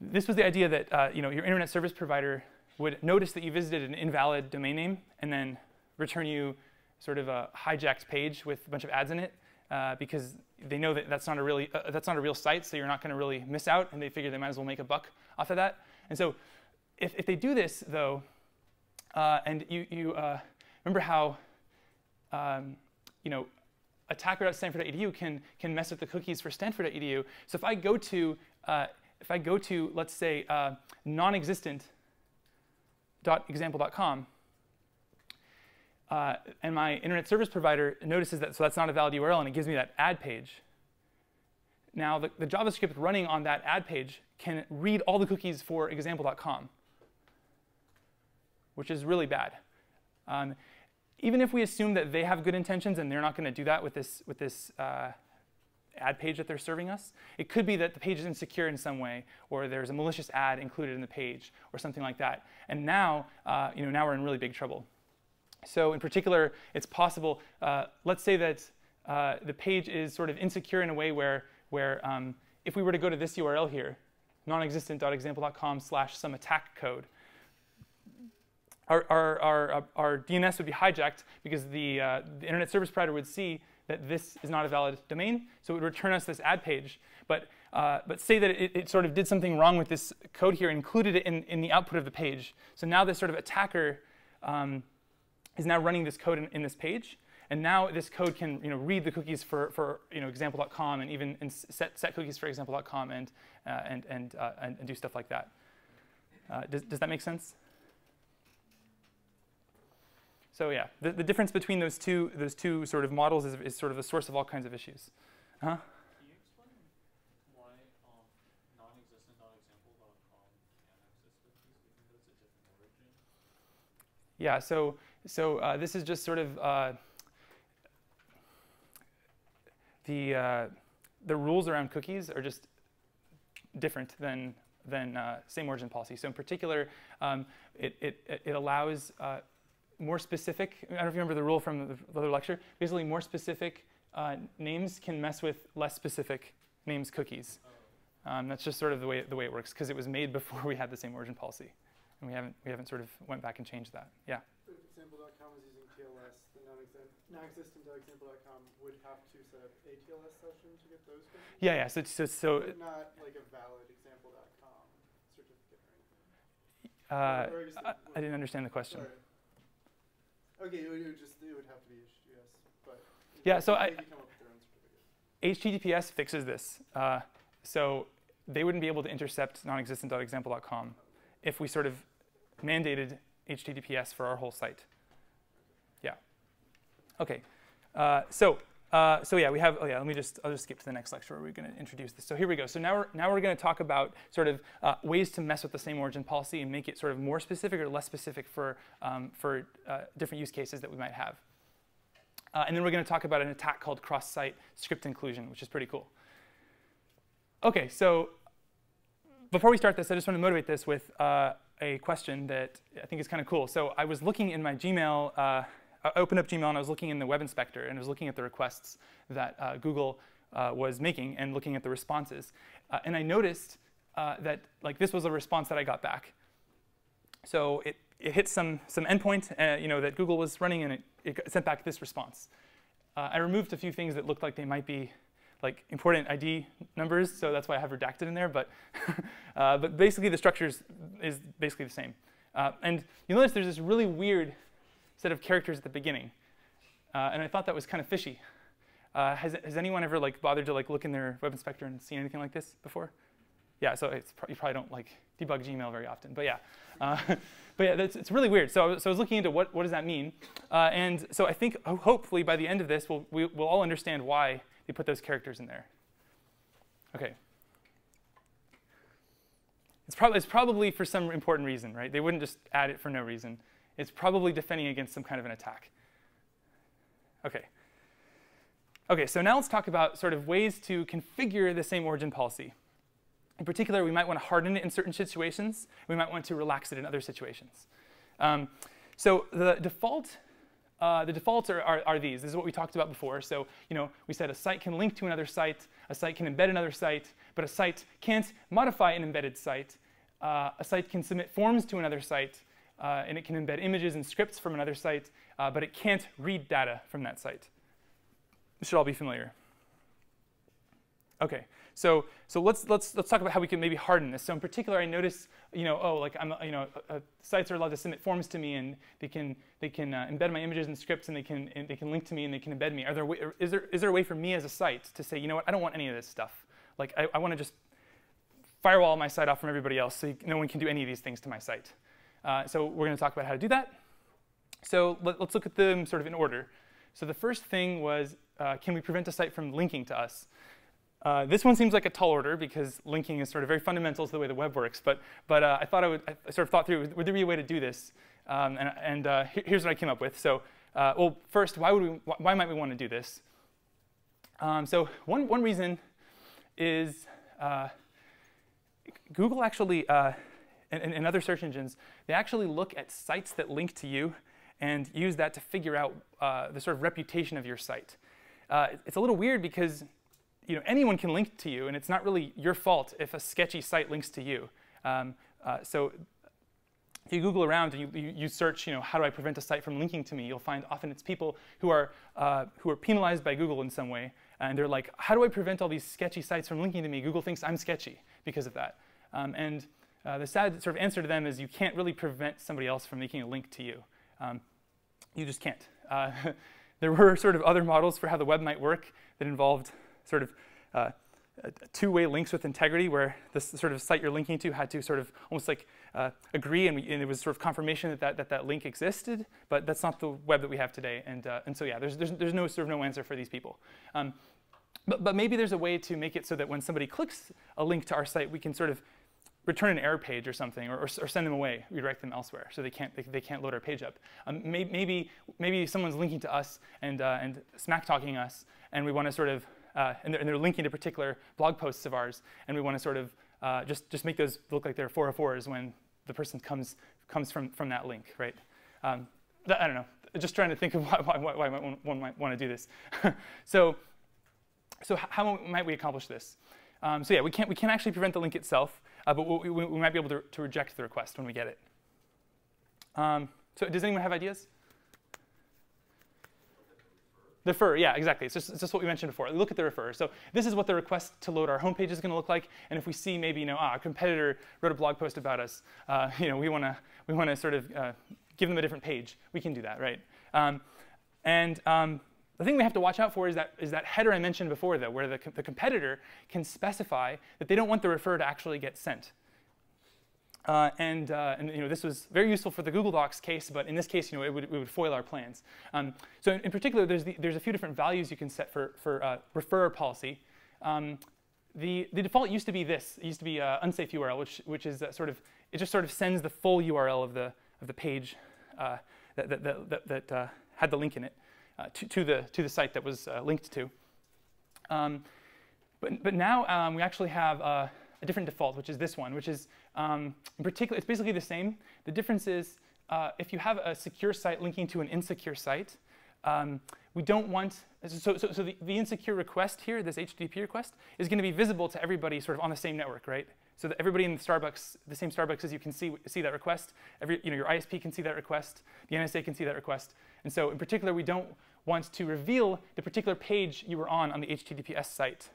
this was the idea that uh, you know, your internet service provider would notice that you visited an invalid domain name and then return you sort of a hijacked page with a bunch of ads in it uh, because they know that that's not a really uh, that's not a real site, so you're not going to really miss out, and they figure they might as well make a buck off of that. And so, if, if they do this though, uh, and you you uh, remember how um, you know attacker.stanford.edu can can mess with the cookies for stanford.edu. So if I go to uh, if I go to let's say uh, non-existent.example.com, uh, and my internet service provider notices that, so that's not a valid URL, and it gives me that ad page. Now, the, the JavaScript running on that ad page can read all the cookies for example.com, which is really bad. Um, even if we assume that they have good intentions and they're not going to do that with this, with this uh, ad page that they're serving us, it could be that the page is insecure in some way, or there's a malicious ad included in the page, or something like that. And now, uh, you know, now we're in really big trouble. So in particular, it's possible, uh, let's say that uh, the page is sort of insecure in a way where, where um, if we were to go to this URL here, nonexistent.example.com slash some attack code, our, our, our, our, DNS would be hijacked because the, uh, the internet service provider would see that this is not a valid domain, so it would return us this ad page. But, uh, but say that it, it, sort of did something wrong with this code here, included it in, in the output of the page. So now this sort of attacker um, is now running this code in, in, this page. And now this code can you know, read the cookies for, for you know, example.com and even and set, set cookies for example.com and, uh, and, and, uh, and, and, do stuff like that. Uh, does, does that make sense? So yeah, the, the difference between those two, those two sort of models is, is sort of the source of all kinds of issues. Huh? Can you explain why um, non-existent.example.com can access cookies, even though it's a different origin? Yeah, so so uh, this is just sort of uh, the uh, the rules around cookies are just different than than uh, same origin policy. So in particular, um, it, it it allows uh, more specific. I don't know if you remember the rule from the other lecture. Basically, more specific uh, names can mess with less specific names cookies. Um, that's just sort of the way the way it works because it was made [laughs] before we had the same origin policy, and we haven't we haven't sort of went back and changed that. Yeah. If example.com is using TLS, the non-exist- non-existent.example.com would have to set up a TLS session to get those cookies? Yeah, yeah. So so so not like a valid example.com certificate or anything. uh, Or I I, didn't understand the question. Sorry. Okay, it would, just, it would have to be HTTPS, but. Yeah, so I- come up with their own. HTTPS fixes this. Uh, so they wouldn't be able to intercept non-existent.example.com if we sort of mandated HTTPS for our whole site. Okay. Uh, so uh, so yeah, we have. Oh yeah, let me just. I'll just skip to the next lecture where we're going to introduce this. So here we go. So now we're now we're going to talk about sort of uh, ways to mess with the same origin policy and make it sort of more specific or less specific for um, for uh, different use cases that we might have. Uh, and then we're going to talk about an attack called cross-site script inclusion, which is pretty cool. Okay, so before we start this, I just want to motivate this with uh, a question that I think is kind of cool. So I was looking in my Gmail, I opened up Gmail and I was looking in the web inspector and I was looking at the requests that uh, Google uh, was making and looking at the responses. Uh, and I noticed uh, that like this was a response that I got back. So it, it hit some, some endpoint uh, you know, that Google was running and it, it sent back this response. Uh, I removed a few things that looked like they might be like important ID numbers, so that's why I have redacted in there. But, [laughs] uh, but basically, the structure is, basically the same. Uh, and you'll notice there's this really weird set of characters at the beginning, uh, and I thought that was kind of fishy. Uh, has, has anyone ever like bothered to like look in their web inspector and seen anything like this before? Yeah, so pro- you probably don't like debug Gmail very often, but yeah. Uh, [laughs] but yeah, it's really weird. So, so I was looking into what, what does that mean, uh, and so I think hopefully by the end of this we'll, we, we'll all understand why they put those characters in there. Okay. It's, prob- it's probably for some important reason, right? They wouldn't just add it for no reason. It's probably defending against some kind of an attack. Okay. Okay, so now let's talk about sort of ways to configure the same origin policy. In particular, we might want to harden it in certain situations. We might want to relax it in other situations. Um, so the default, uh, the defaults are, are, are these. This is what we talked about before. So you know, we said a site can link to another site, a site can embed another site, but a site can't modify an embedded site. Uh, a site can submit forms to another site, uh, and it can embed images and scripts from another site, uh, but it can't read data from that site. This should all be familiar. Okay, so so let's let's let's talk about how we can maybe harden this. So in particular, I notice you know oh like I'm you know uh, sites are allowed to submit forms to me and they can they can uh, embed my images and scripts and they can and they can link to me and they can embed me. Are there wa- is there is there a way for me as a site to say you know what I don't want any of this stuff. Like I, I want to just firewall my site off from everybody else so you, no one can do any of these things to my site. Uh, so we're going to talk about how to do that. So let, us look at them sort of in order. So the first thing was, uh, can we prevent a site from linking to us? Uh, this one seems like a tall order because linking is sort of very fundamental to the way the web works. But, but uh, I thought I would, I sort of thought through, would there be a way to do this? Um, and and uh, here's what I came up with. So, well, first, why would we, why might we want to do this? Um, so one, one reason is Google actually, and, and other search engines, they actually look at sites that link to you and use that to figure out uh, the sort of reputation of your site. Uh, it's a little weird because you know anyone can link to you, and it's not really your fault if a sketchy site links to you. Um, uh, so if you Google around and you, you, search, you know, how do I prevent a site from linking to me? You'll find often it's people who are uh, who are penalized by Google in some way, and they're like, how do I prevent all these sketchy sites from linking to me? Google thinks I'm sketchy because of that. Um, and uh, the sad sort of answer to them is you can't really prevent somebody else from making a link to you. Um, you just can't. Uh, [laughs] there were sort of other models for how the web might work that involved sort of uh, uh, two-way links with integrity, where this sort of site you're linking to had to sort of almost like uh, agree, and, we, and it was sort of confirmation that that, that that link existed. But that's not the web that we have today, and uh, and so yeah, there's, there's there's no sort of no answer for these people. Um, but, but maybe there's a way to make it so that when somebody clicks a link to our site, we can sort of return an error page or something, or, or, or send them away, redirect them elsewhere, so they can't they, they can't load our page up. Um, may, maybe maybe someone's linking to us and uh, and smack talking us, and we want to sort of uh, and, they're, and they're linking to particular blog posts of ours, and we want to sort of uh, just just make those look like they're 404s when the person comes comes from from that link, right? Um, that, I don't know. Just trying to think of [laughs] why, why, why one might want to do this. [laughs] so so how might we accomplish this? Um, so yeah, we can't, we can't actually prevent the link itself, uh, but we, we, might be able to, to, reject the request when we get it. Um, so does anyone have ideas? The refer, yeah, exactly. It's just, it's just what we mentioned before. Look at the refer. So this is what the request to load our homepage is going to look like. And if we see maybe, you know, ah, a competitor wrote a blog post about us, uh, [laughs] you know, we want to we want to sort of uh, give them a different page. We can do that, right? Um, and um, the thing we have to watch out for is that, is that header I mentioned before, though, where the, co the competitor can specify that they don't want the refer to actually get sent. Uh, and, uh, and, you know, this was very useful for the Google Docs case, but in this case, you know, it would, it would foil our plans. Um, so in, in, particular, there's, the, there's a few different values you can set for, for uh, refer policy. Um, the, the default used to be this. It used to be uh, unsafe URL, which, which is sort of, it just sort of sends the full URL of the, of the page uh, that, that, that, that uh, had the link in it to, to, the, to the site that was linked to. Um, but, but now um, we actually have a different default, which is this one, which is um, in particular, it's basically the same. The difference is uh, if you have a secure site linking to an insecure site, um, we don't want, so, so, so the, the, insecure request here, this HTTP request, is going to be visible to everybody sort of on the same network, right? So that everybody in the Starbucks, the same Starbucks as you can see, see that request. Every, you know, your ISP can see that request. The NSA can see that request. And so in particular, we don't want to reveal the particular page you were on on the HTTPS site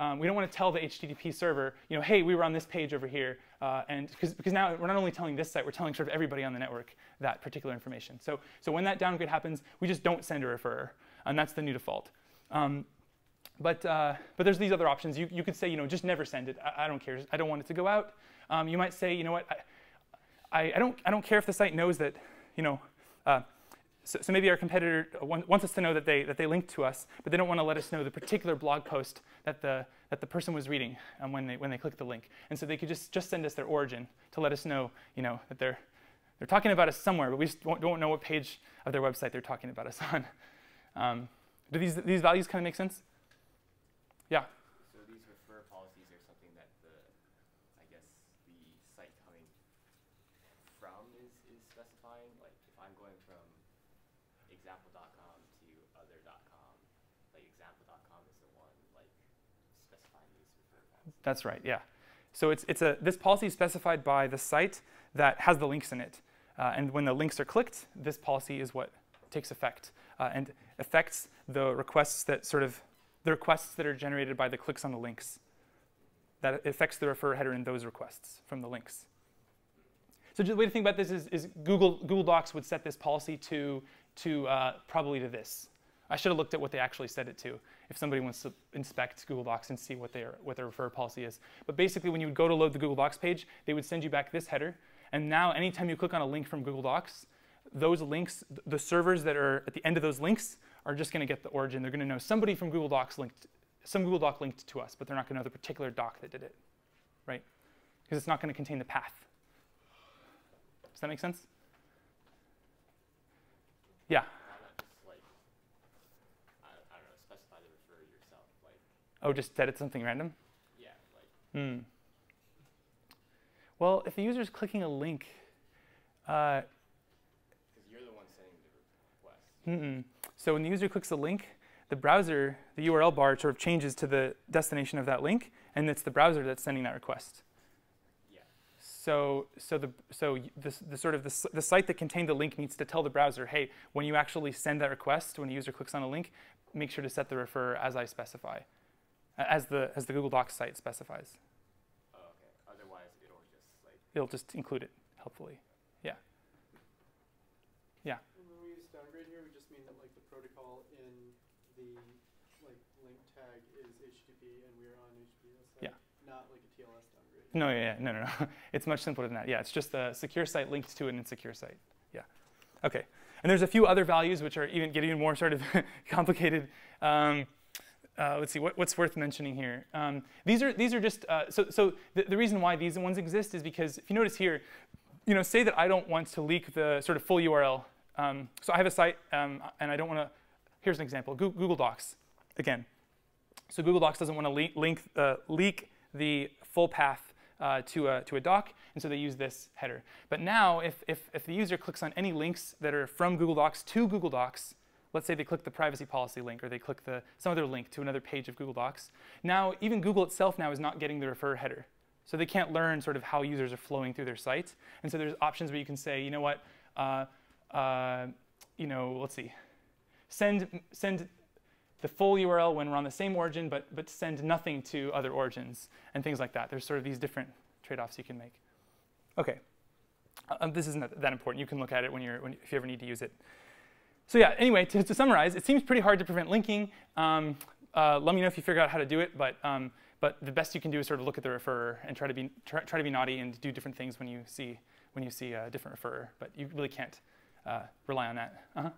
um, we don't want to tell the HTTP server, you know, hey, we were on this page over here, uh, and because because now we're not only telling this site, we're telling sort of everybody on the network that particular information. So so when that downgrade happens, we just don't send a referrer, and that's the new default. Um, but uh, but there's these other options. You you could say, you know, just never send it. I, I don't care. I don't want it to go out. Um, you might say, you know what, I, I, I don't I don't care if the site knows that, you know. Uh, so, so, maybe our competitor wants us to know that they, that they linked to us, but they don't want to let us know the particular blog post that the, that the person was reading um, when, they, when they clicked the link. And so they could just, just send us their origin to let us know, you know that they're, they're talking about us somewhere, but we just don't know what page of their website they're talking about us [laughs] on. Um, do these, these values kind of make sense? Yeah? That's right, yeah. So it's, it's a, this policy is specified by the site that has the links in it. Uh, and when the links are clicked, this policy is what takes effect uh, and affects the requests that sort of, the requests that are generated by the clicks on the links. That affects the refer header in those requests from the links. So the way to think about this is, is Google, Google Docs would set this policy to, to uh, probably to this. I should have looked at what they actually set it to if somebody wants to inspect Google Docs and see what their, what their refer policy is. But basically, when you would go to load the Google Docs page, they would send you back this header. And now, anytime you click on a link from Google Docs, those links, the servers that are at the end of those links are just going to get the origin. They're going to know somebody from Google Docs linked, some Google Doc linked to us, but they're not going to know the particular doc that did it, right? Because it's not going to contain the path. Does that make sense? Yeah. Oh, just set it to something random? Yeah. Like. Hmm. Well, if the user is clicking a link, because uh, you're the one sending the request. Mm-mm. So when the user clicks a link, the browser, the URL bar sort of changes to the destination of that link, and it's the browser that's sending that request. Yeah. So, so the so the, the sort of the, the site that contained the link needs to tell the browser, hey, when you actually send that request, when the user clicks on a link, make sure to set the refer as I specify as the, as the Google Docs site specifies. Oh, okay. Otherwise, it'll just like... It'll just include it, helpfully. Yeah. Yeah. And when we use downgrade here, we just mean that like the protocol in the like link tag is HTTP and we're on HTTPS site, yeah. not like a TLS downgrade. No, yeah, yeah, no, no, no. [laughs] it's much simpler than that. Yeah, it's just a secure site linked to an insecure site. Yeah. Okay. And there's a few other values which are even getting more sort of [laughs] complicated. Um, uh, let's see, what, what's worth mentioning here? Um, these, are, these are just, uh, so, so the, the, reason why these ones exist is because if you notice here, you know, say that I don't want to leak the sort of full URL. Um, so I have a site um, and I don't want to, here's an example, Google Docs, again. So Google Docs doesn't want to link, link uh, leak the full path uh, to, a, to a doc, and so they use this header. But now, if, if, if the user clicks on any links that are from Google Docs to Google Docs, let's say they click the privacy policy link or they click the, some other link to another page of Google Docs. Now, even Google itself now is not getting the refer header. So they can't learn sort of how users are flowing through their site. And so there's options where you can say, you know what, uh, uh, you know, let's see, send, send the full URL when we're on the same origin, but, but send nothing to other origins and things like that. There's sort of these different trade-offs you can make. OK. Um, this isn't that important. You can look at it when you're, when, if you ever need to use it. So yeah, anyway, to, to summarize, it seems pretty hard to prevent linking. Um, uh, let me know if you figure out how to do it, but, um, but the best you can do is sort of look at the referrer and try to be, try, try to be naughty and do different things when you see, when you see a different referrer, but you really can't uh, rely on that. Uh -huh.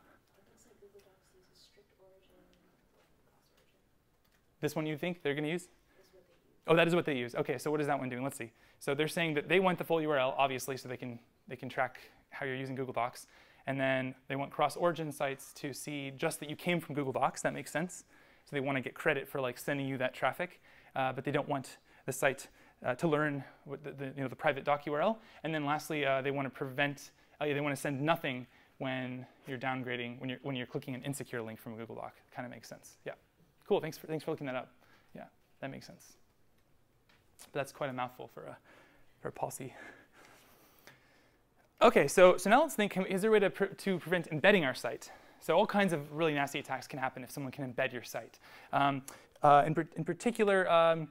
This one you think they're going to use? Oh, that is what they use. OK, so what is that one doing? Let's see. So they're saying that they want the full URL, obviously, so they can, they can track how you're using Google Docs. And then they want cross-origin sites to see just that you came from Google Docs. That makes sense. So they want to get credit for like sending you that traffic, uh, but they don't want the site uh, to learn the, the, you know, the private doc URL. And then lastly, uh, they want to prevent, uh, they want to send nothing when you're downgrading, when you're, when you're clicking an insecure link from a Google Doc. Kind of makes sense. Yeah. Cool. Thanks for, thanks for looking that up. Yeah, that makes sense. But that's quite a mouthful for a, for a policy. OK, so, so now let's think, is there a way to, pre to prevent embedding our site? So all kinds of really nasty attacks can happen if someone can embed your site. Um, uh, in, in, particular, um,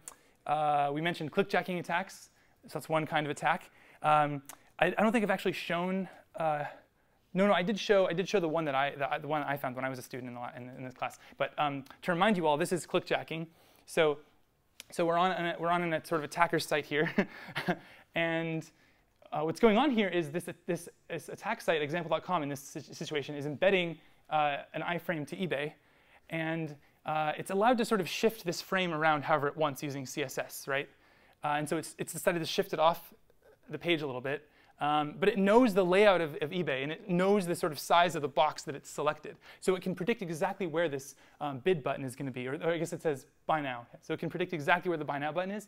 uh, we mentioned clickjacking attacks. So that's one kind of attack. Um, I, I, don't think I've actually shown. Uh, no, no, I did show. I did show the one that I, the, the one I found when I was a student in, the, in, in this class. But um, to remind you all, this is clickjacking. So, so we're on a, we're on a sort of attacker site here, [laughs] and uh, what's going on here is this, this, this attack site, example.com, in this situation, is embedding uh, an iframe to eBay. And uh, it's allowed to sort of shift this frame around however it wants using CSS, right? Uh, and so it's, it's decided to shift it off the page a little bit. Um, but it knows the layout of, of, eBay, and it knows the sort of size of the box that it's selected. So it can predict exactly where this um, bid button is going to be, or, or, I guess it says buy now. So it can predict exactly where the buy now button is.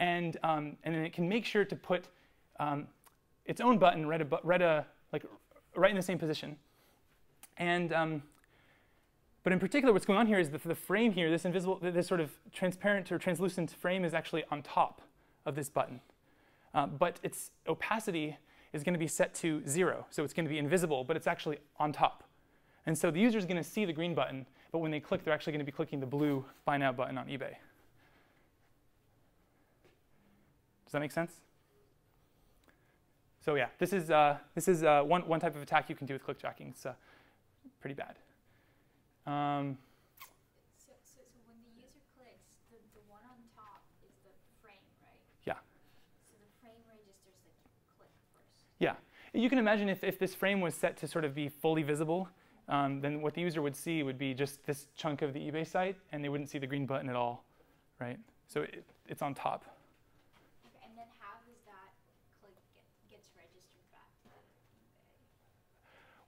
And, um, and then it can make sure to put um, its own button a, like, right in the same position. And, um, but in particular, what's going on here is that the frame here, this invisible, this sort of transparent or translucent frame is actually on top of this button. Uh, but its opacity is going to be set to zero. So it's going to be invisible, but it's actually on top. And so the user is going to see the green button, but when they click, they're actually going to be clicking the blue buy now button on eBay. Does that make sense? So yeah, this is, uh, this is uh, one, one type of attack you can do with clickjacking. It's uh, pretty bad. Um, so, so, so, when the user clicks, the, the one on top is the frame, right? Yeah. So the frame registers the click first. Yeah. You can imagine if, if this frame was set to sort of be fully visible, um, then what the user would see would be just this chunk of the eBay site, and they wouldn't see the green button at all, right? So it, it's on top.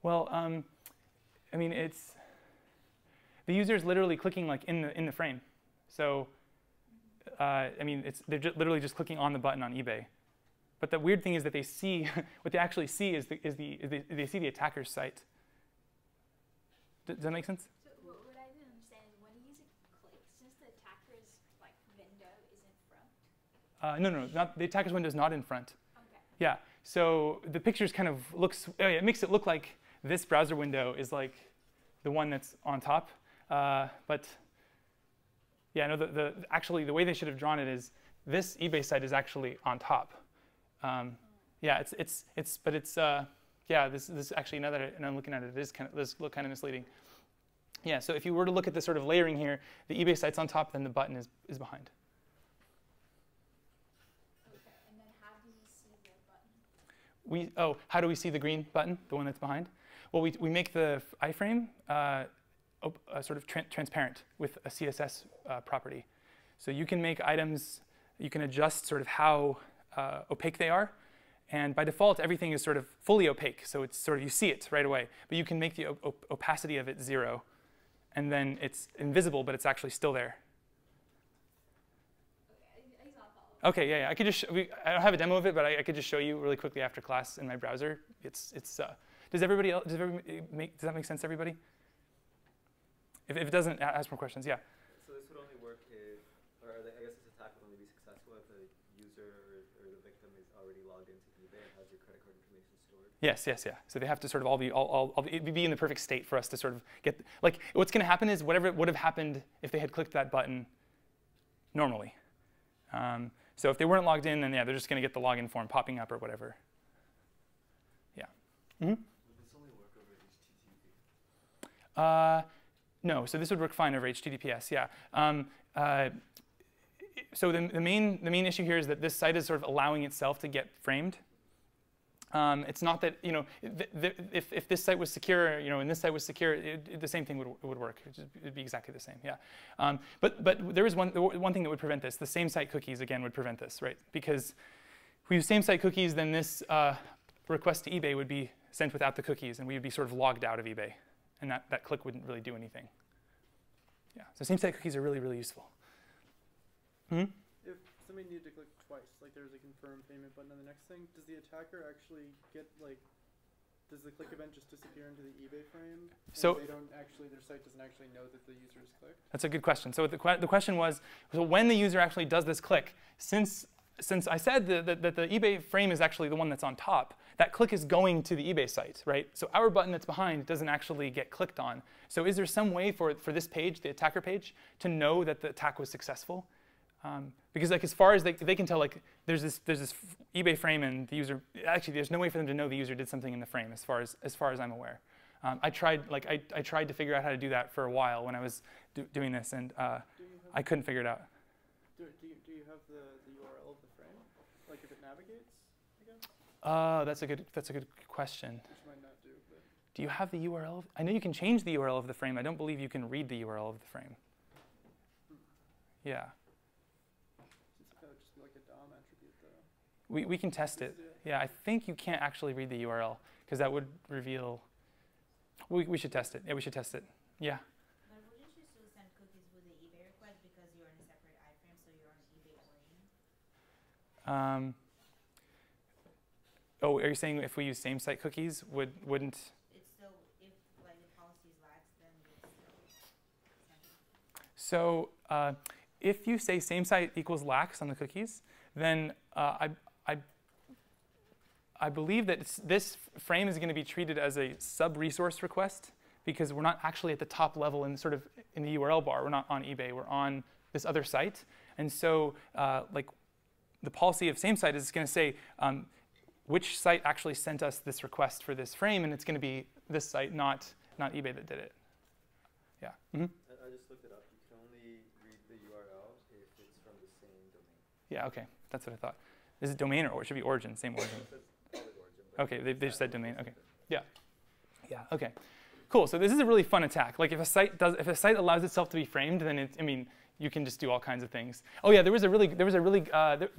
Well, um, I mean, it's the user is literally clicking like in the in the frame. So, uh, I mean, it's they're just literally just clicking on the button on eBay. But the weird thing is that they see [laughs] what they actually see is the is the is the, they see the attacker's site. Does that make sense? So what, what I didn't understand is when a user clicks, since the attacker's like window is in front. Uh, no, no, not the attacker's window is not in front. Okay. Yeah. So the pictures kind of looks. Oh yeah, it makes it look like this browser window is like the one that's on top. Uh, but yeah, no, the, the, actually the way they should have drawn it is this eBay site is actually on top. Um, yeah, it's, it's, it's, but it's, uh, yeah, this, this actually, now that I, am looking at it, it is kind of, this look kind of misleading. Yeah, so if you were to look at the sort of layering here, the eBay site's on top, then the button is, is behind. Okay, and then how do you see the button? We, oh, how do we see the green button, the one that's behind? Well, we, we make the iframe uh, uh, sort of tra transparent with a CSS uh, property. So you can make items, you can adjust sort of how uh, opaque they are. And by default, everything is sort of fully opaque. So it's sort of, you see it right away. But you can make the op opacity of it zero. And then it's invisible, but it's actually still there. Okay, yeah, yeah. I could just, we, I don't have a demo of it, but I, I, could just show you really quickly after class in my browser. It's, it's, uh, does everybody else, does, everybody make, does that make sense to everybody? If, if it doesn't, ask more questions. Yeah. So this would only work if, or I guess this attack would only be successful if the user or, the victim is already logged into eBay and has your credit card information stored. Yes, yes, yeah. So they have to sort of all be, all, all, all be, be in the perfect state for us to sort of get, like, what's going to happen is whatever would have happened if they had clicked that button normally. Um, so if they weren't logged in, then yeah, they're just going to get the login form popping up or whatever. Yeah. hmm Would this only work over HTTP? Uh, no, so this would work fine over HTTPS, yeah. Um, uh, so the, the, main, the main issue here is that this site is sort of allowing itself to get framed. Um, it's not that, you know, th th if, if this site was secure, you know, and this site was secure, it, it, the same thing would, would work. It would be exactly the same, yeah. Um, but, but there is one, one thing that would prevent this. The same site cookies, again, would prevent this, right? Because if we use same site cookies, then this uh, request to eBay would be sent without the cookies, and we would be sort of logged out of eBay. And that, that click wouldn't really do anything. Yeah, so same site cookies are really, really useful. Hmm? If somebody needed to click twice, like there's a confirm payment button on the next thing, does the attacker actually get like, does the click event just disappear into the eBay frame? So- they don't actually, their site doesn't actually know that the user has clicked. That's a good question. So the, que the question was, so when the user actually does this click, since, since I said that, that, that the eBay frame is actually the one that's on top, that click is going to the eBay site, right? So our button that's behind doesn't actually get clicked on. So is there some way for, for this page, the attacker page, to know that the attack was successful? Um, because like as far as they, they can tell, like there's this there's this eBay frame and the user actually there's no way for them to know the user did something in the frame as far as as far as I'm aware. Um, I tried like I, I tried to figure out how to do that for a while when I was do, doing this and uh, I couldn't figure it out. do, do you, do you have the, the URL of the frame? Like if it navigates again? Uh, that's a good that's a good question. Which might not do, but. Do you have the URL? Of, I know you can change the URL of the frame. I don't believe you can read the URL of the frame. Yeah, Since that would just like a DOM attribute though. we, we can test it. Yeah, I think you can't actually read the URL because that would reveal. We, we should test it. Yeah, we should test it. Yeah. But wouldn't you still send cookies with the eBay request because you're in a separate iframe, so you're on eBay origin? Um, oh, are you saying if we use same site cookies, would wouldn't? It's still if like the policy is lax, then it's still sent. So uh, if you say same site equals lax on the cookies, then uh, I, I, I believe that this frame is going to be treated as a sub-resource request because we're not actually at the top level in sort of in the URL bar. We're not on eBay. We're on this other site. And so uh, like the policy of same site is going to say um, which site actually sent us this request for this frame, and it's going to be this site, not, not eBay that did it. Yeah. Mhm. I, I just looked it up. You can only read the URL if it's from the same domain. Yeah, okay. That's what I thought. Is it domain or it should be origin? Same origin. It says probably origin. Okay, they, they just said domain. Okay. different. Yeah, okay. Cool. So this is a really fun attack. Like if a site does, if a site allows itself to be framed, then it, I mean, you can just do all kinds of things. Oh yeah, there was a really, there was a really, uh, there,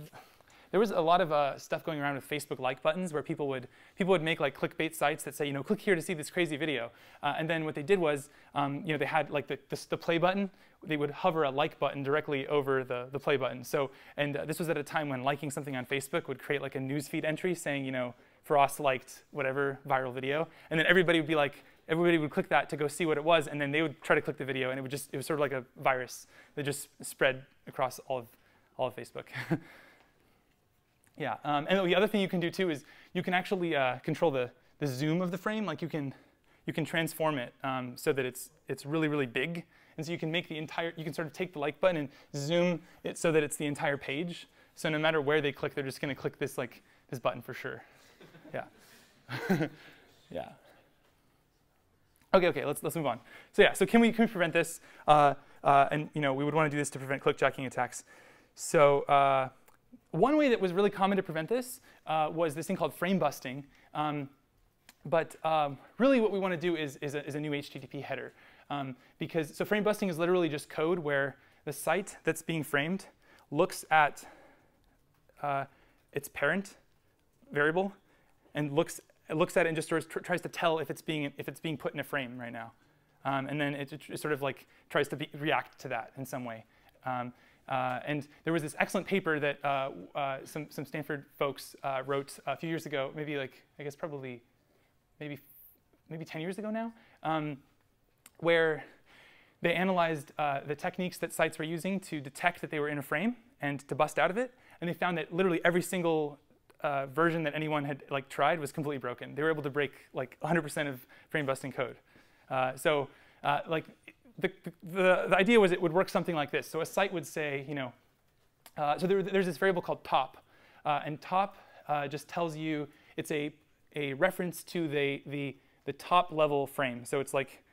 there was a lot of uh, stuff going around with Facebook like buttons where people would people would make like clickbait sites that say, you know, click here to see this crazy video. Uh, and then what they did was, um, you know, they had like the, the, the play button. They would hover a like button directly over the, the play button. So, and uh, this was at a time when liking something on Facebook would create like a newsfeed entry saying, you know, Feross liked whatever viral video. And then everybody would be like, everybody would click that to go see what it was. And then they would try to click the video and it would just, it was sort of like a virus that just spread across all of, all of Facebook. [laughs] Yeah, um, and the other thing you can do too is you can actually uh, control the, the zoom of the frame. Like you can, you can transform it um, so that it's, it's really, really big. And so you can make the entire, you can sort of take the like button and zoom it so that it's the entire page. So no matter where they click, they're just going to click this, like, this button for sure. [laughs] Yeah. [laughs] yeah. Okay, okay, let's, let's move on. So yeah, so can we, can we prevent this? Uh, uh, and you know, we would want to do this to prevent clickjacking attacks. So uh, one way that was really common to prevent this uh, was this thing called frame busting. Um, but um, really what we want to do is, is, a, is a new HTTP header. Um, because, so frame busting is literally just code where the site that's being framed looks at uh, its parent variable and looks, looks at it and just sort of tr- tries to tell if it's being, if it's being put in a frame right now. Um, and then it, it sort of like tries to react to that in some way. Um, uh, and there was this excellent paper that uh, uh, some, some Stanford folks uh, wrote a few years ago, maybe like, I guess probably maybe, maybe 10 years ago now, um, where they analyzed uh, the techniques that sites were using to detect that they were in a frame and to bust out of it, and they found that literally every single uh, version that anyone had like tried was completely broken. They were able to break like 100% of frame busting code. So uh, like the, the, the idea was it would work something like this. So a site would say, you know, uh, so there, there's this variable called top, uh, and top uh, just tells you it's a, a reference to the, the, the top level frame. So it's like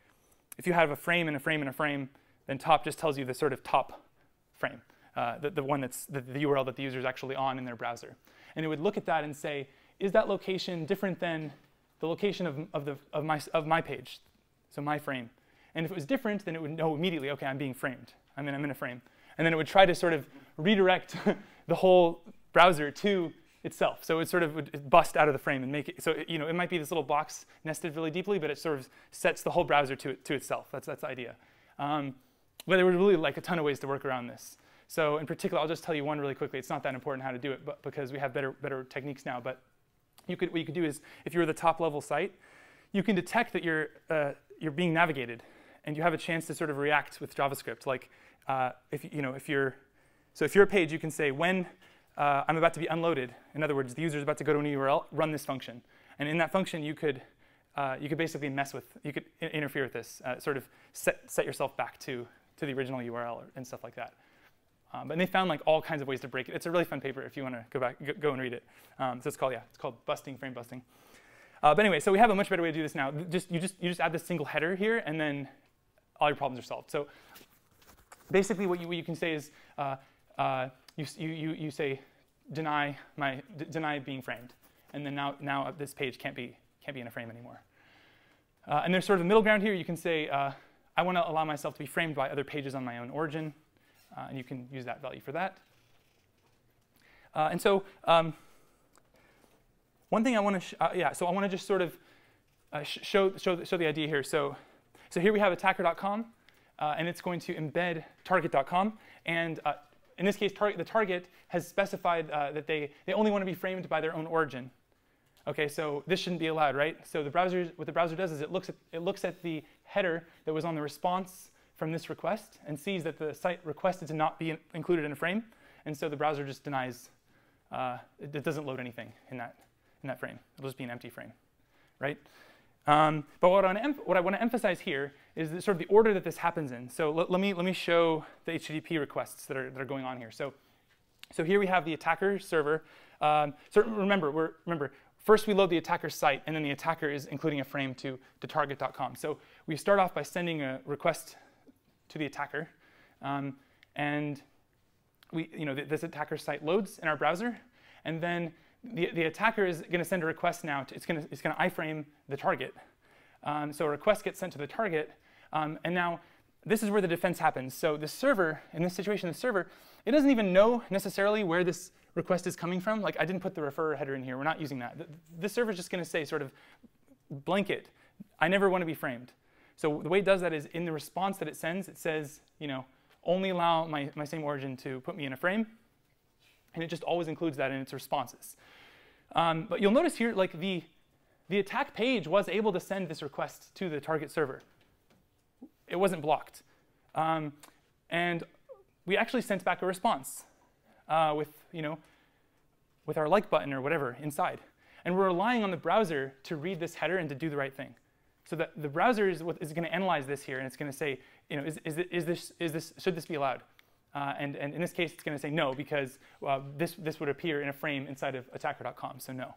if you have a frame and a frame and a frame, then top just tells you the sort of top frame, uh, the, the one that's the, the URL that the user is actually on in their browser. And it would look at that and say, is that location different than the location of, of, the, of, my, of my page, so my frame? And if it was different, then it would know immediately, OK, I'm being framed. I'm in, I'm in a frame. And then it would try to sort of redirect [laughs] the whole browser to itself. So it sort of would bust out of the frame and make it, so it, you know, it might be this little box nested really deeply, but it sort of sets the whole browser to, to itself. That's, that's the idea. Um, but there were really like a ton of ways to work around this. So in particular, I'll just tell you one really quickly. It's not that important how to do it, but because we have better, better techniques now. But you could, what you could do is, if you're the top level site, you can detect that you're, uh, you're being navigated, and you have a chance to sort of react with JavaScript. Like uh, if you know if you're, so if you're a page, you can say when uh, I'm about to be unloaded. In other words, the user is about to go to a new URL, run this function. And in that function, you could, uh, you could basically mess with, you could interfere with this, uh, sort of set, set yourself back to, to the original URL and stuff like that. Um, and they found like all kinds of ways to break it. It's a really fun paper if you want to go back, go, and read it. Um, so it's called, yeah, it's called busting frame busting. Uh, but anyway, so we have a much better way to do this now. Just you just you just add this single header here, and then all your problems are solved. So basically, what you, what you can say is uh, uh, you, you, you say deny my deny being framed, and then now now this page can't be can't be in a frame anymore. Uh, and there's sort of a middle ground here. You can say uh, I want to allow myself to be framed by other pages on my own origin, uh, and you can use that value for that. Uh, and so um, one thing I want to yeah, so I want to just sort of show show show the idea here. So so here we have attacker.com. and it's going to embed target.com. And in this case, tar the target has specified uh, that they, they only want to be framed by their own origin. Okay, so this shouldn't be allowed, right? So the browser, what the browser does is it looks, at, it looks at the header that was on the response from this request and sees that the site requested to not be in, included in a frame. And so the browser just denies, uh, it, it doesn't load anything in that, in that frame. It'll just be an empty frame, right? Um, but what I, what I want to emphasize here is sort of the order that this happens in. So let, me, let me show the HTTP requests that are, that are going on here. So, so here we have the attacker server. Um, so remember, we're, remember, first we load the attacker site, and then the attacker is including a frame to, to target.com. So we start off by sending a request to the attacker. Um, and we, you know, this attacker site loads in our browser, and then the, the attacker is going to send a request now. To, it's going to it's to iframe the target. Um, so a request gets sent to the target, um, and now this is where the defense happens. So the server, in this situation, the server, it doesn't even know necessarily where this request is coming from. Like I didn't put the referrer header in here. We're not using that. The, the server is just going to say sort of blanket, I never want to be framed. So the way it does that is in the response that it sends, it says, you know, only allow my, my same origin to put me in a frame. And it just always includes that in its responses. Um, but you'll notice here, like the, the attack page was able to send this request to the target server. It wasn't blocked. Um, and we actually sent back a response uh, with, you know, with our like button or whatever inside. And we're relying on the browser to read this header and to do the right thing. So that the browser is, is going to analyze this here, and it's going to say, you know, is, is, is, this, is this, should this be allowed? Uh, and, and in this case, it's going to say no because uh, this, this would appear in a frame inside of attacker.com, so no.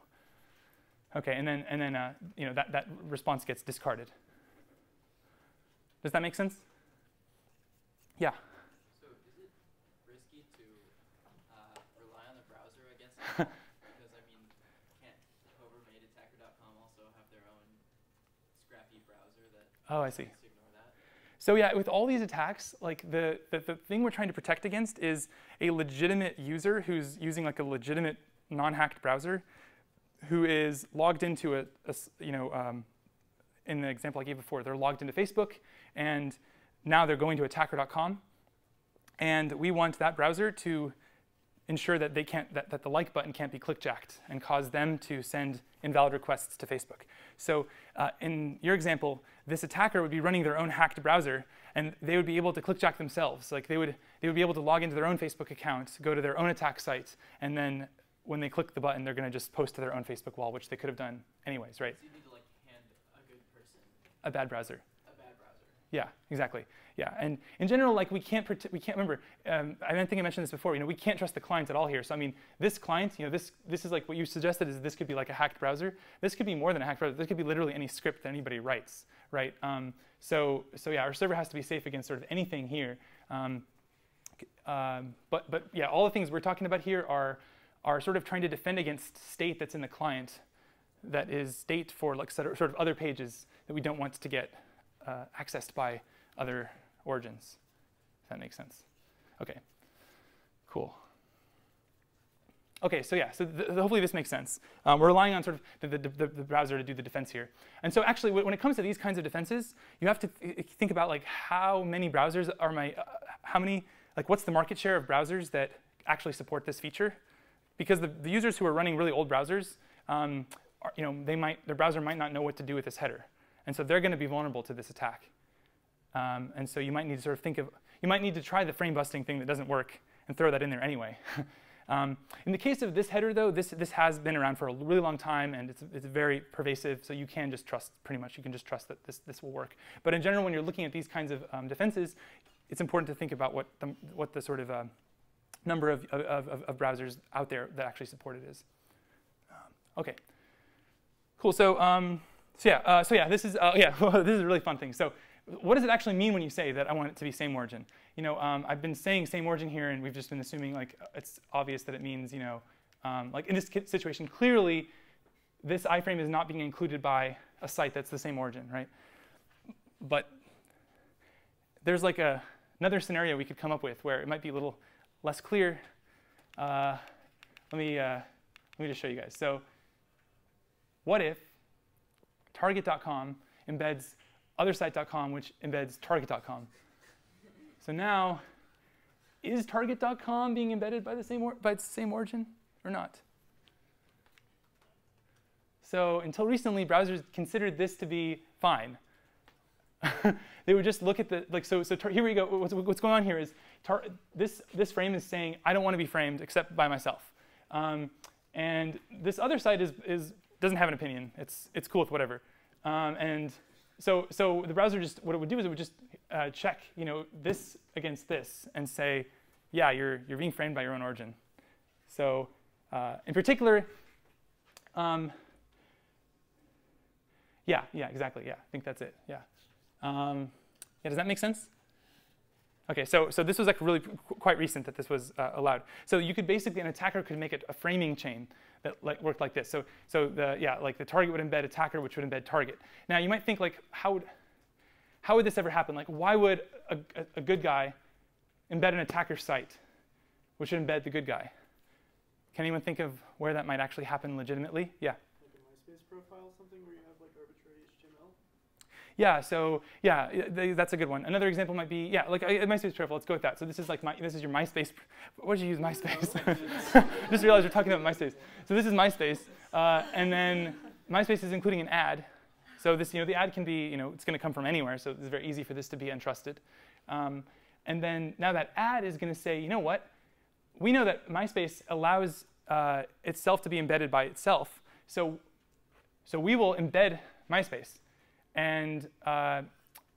Okay, and then, and then uh, you know, that, that response gets discarded. Does that make sense? Yeah. So is it risky to uh, rely on the browser against it? [laughs] because, I mean, can't whoever made attacker.com also have their own scrappy browser that Oh, I see. So yeah, with all these attacks, like the, the, the, thing we're trying to protect against is a legitimate user who's using like a legitimate non-hacked browser who is logged into a, a you know, um, in the example I gave before, they're logged into Facebook and now they're going to attacker.com. And we want that browser to ensure that they can't that, that the like button can't be clickjacked and cause them to send invalid requests to Facebook. So uh, in your example, this attacker would be running their own hacked browser, and they would be able to clickjack themselves. Like they would, they would be able to log into their own Facebook account, go to their own attack site, and then when they click the button, they're going to just post to their own Facebook wall, which they could have done anyways, right? So you need to like hand a good person A bad browser. Yeah, exactly. Yeah, and in general, like we can't we can't remember. Um, I think I mentioned this before. You know, we can't trust the client at all here. So I mean, this client, you know, this this is like what you suggested is this could be like a hacked browser. This could be more than a hacked browser. This could be literally any script that anybody writes, right? Um, so so yeah, our server has to be safe against sort of anything here. Um, um, but but yeah, all the things we're talking about here are are sort of trying to defend against state that's in the client that is state for like sort of other pages that we don't want to get uh, accessed by other origins. If that makes sense. Okay, cool. Okay, so yeah, so th- hopefully this makes sense. Um, we're relying on sort of the, the, the, the browser to do the defense here. And so actually, when it comes to these kinds of defenses, you have to th- think about like how many browsers are my, uh, how many, like what's the market share of browsers that actually support this feature? Because the, the users who are running really old browsers, um, are, you know, they might, their browser might not know what to do with this header. And so they're going to be vulnerable to this attack. Um, and so you might need to sort of think of, you might need to try the frame busting thing that doesn't work and throw that in there anyway. [laughs] um, in the case of this header, though, this, this has been around for a really long time and it's, it's very pervasive, so you can just trust, pretty much, you can just trust that this, this will work. But in general, when you're looking at these kinds of um, defenses, it's important to think about what the, what the sort of uh, number of, of, of, of, browsers out there that actually support it is. Um, okay, cool. So, um, so yeah, uh, so yeah, this is uh, [laughs] yeah, this is a really fun thing. So what does it actually mean when you say that I want it to be same origin? You know, um, I've been saying same origin here, and we've just been assuming like it's obvious that it means you know, um, like in this situation, clearly this iframe is not being included by a site that's the same origin, right? But there's like a, another scenario we could come up with where it might be a little less clear. Uh, let me uh, let me just show you guys. So, what if Target.com embeds othersite.com, which embeds target.com. So now, is target.com being embedded by the same or, by the same origin or not? So until recently, browsers considered this to be fine. [laughs] they would just look at the like so so here we go. What's, what's, going on here is tar, this this frame is saying I don't want to be framed except by myself, um, and this other site is is doesn't have an opinion. It's it's cool with whatever, um, and so, so the browser just, what it would do is it would just uh, check, you know, this against this and say, yeah, you're, you're being framed by your own origin. So uh, in particular, um, yeah, yeah, exactly, yeah, I think that's it, yeah. Um, yeah, does that make sense? Okay, so, so this was like really quite recent that this was uh, allowed. So you could basically, an attacker could make it a framing chain that like, worked like this. So, so the, yeah, like the target would embed attacker, which would embed target. Now you might think like, how would, how would this ever happen? Like, why would a, a, a good guy embed an attacker site, which would embed the good guy? Can anyone think of where that might actually happen legitimately? Yeah. Like a MySpace profile, something where you have like arbitrary HTML. Yeah, so yeah, that's a good one. Another example might be yeah, like a MySpace profile. Let's go with that. So this is like my this is your MySpace. [laughs] What did you use MySpace? [laughs] [laughs] Just realized we're talking about MySpace. So this is MySpace, uh, and then MySpace is including an ad. So this you know the ad can be you know it's going to come from anywhere. So it's very easy for this to be untrusted. Um, and then now that ad is going to say you know what, we know that MySpace allows uh, itself to be embedded by itself. So so we will embed MySpace. And uh,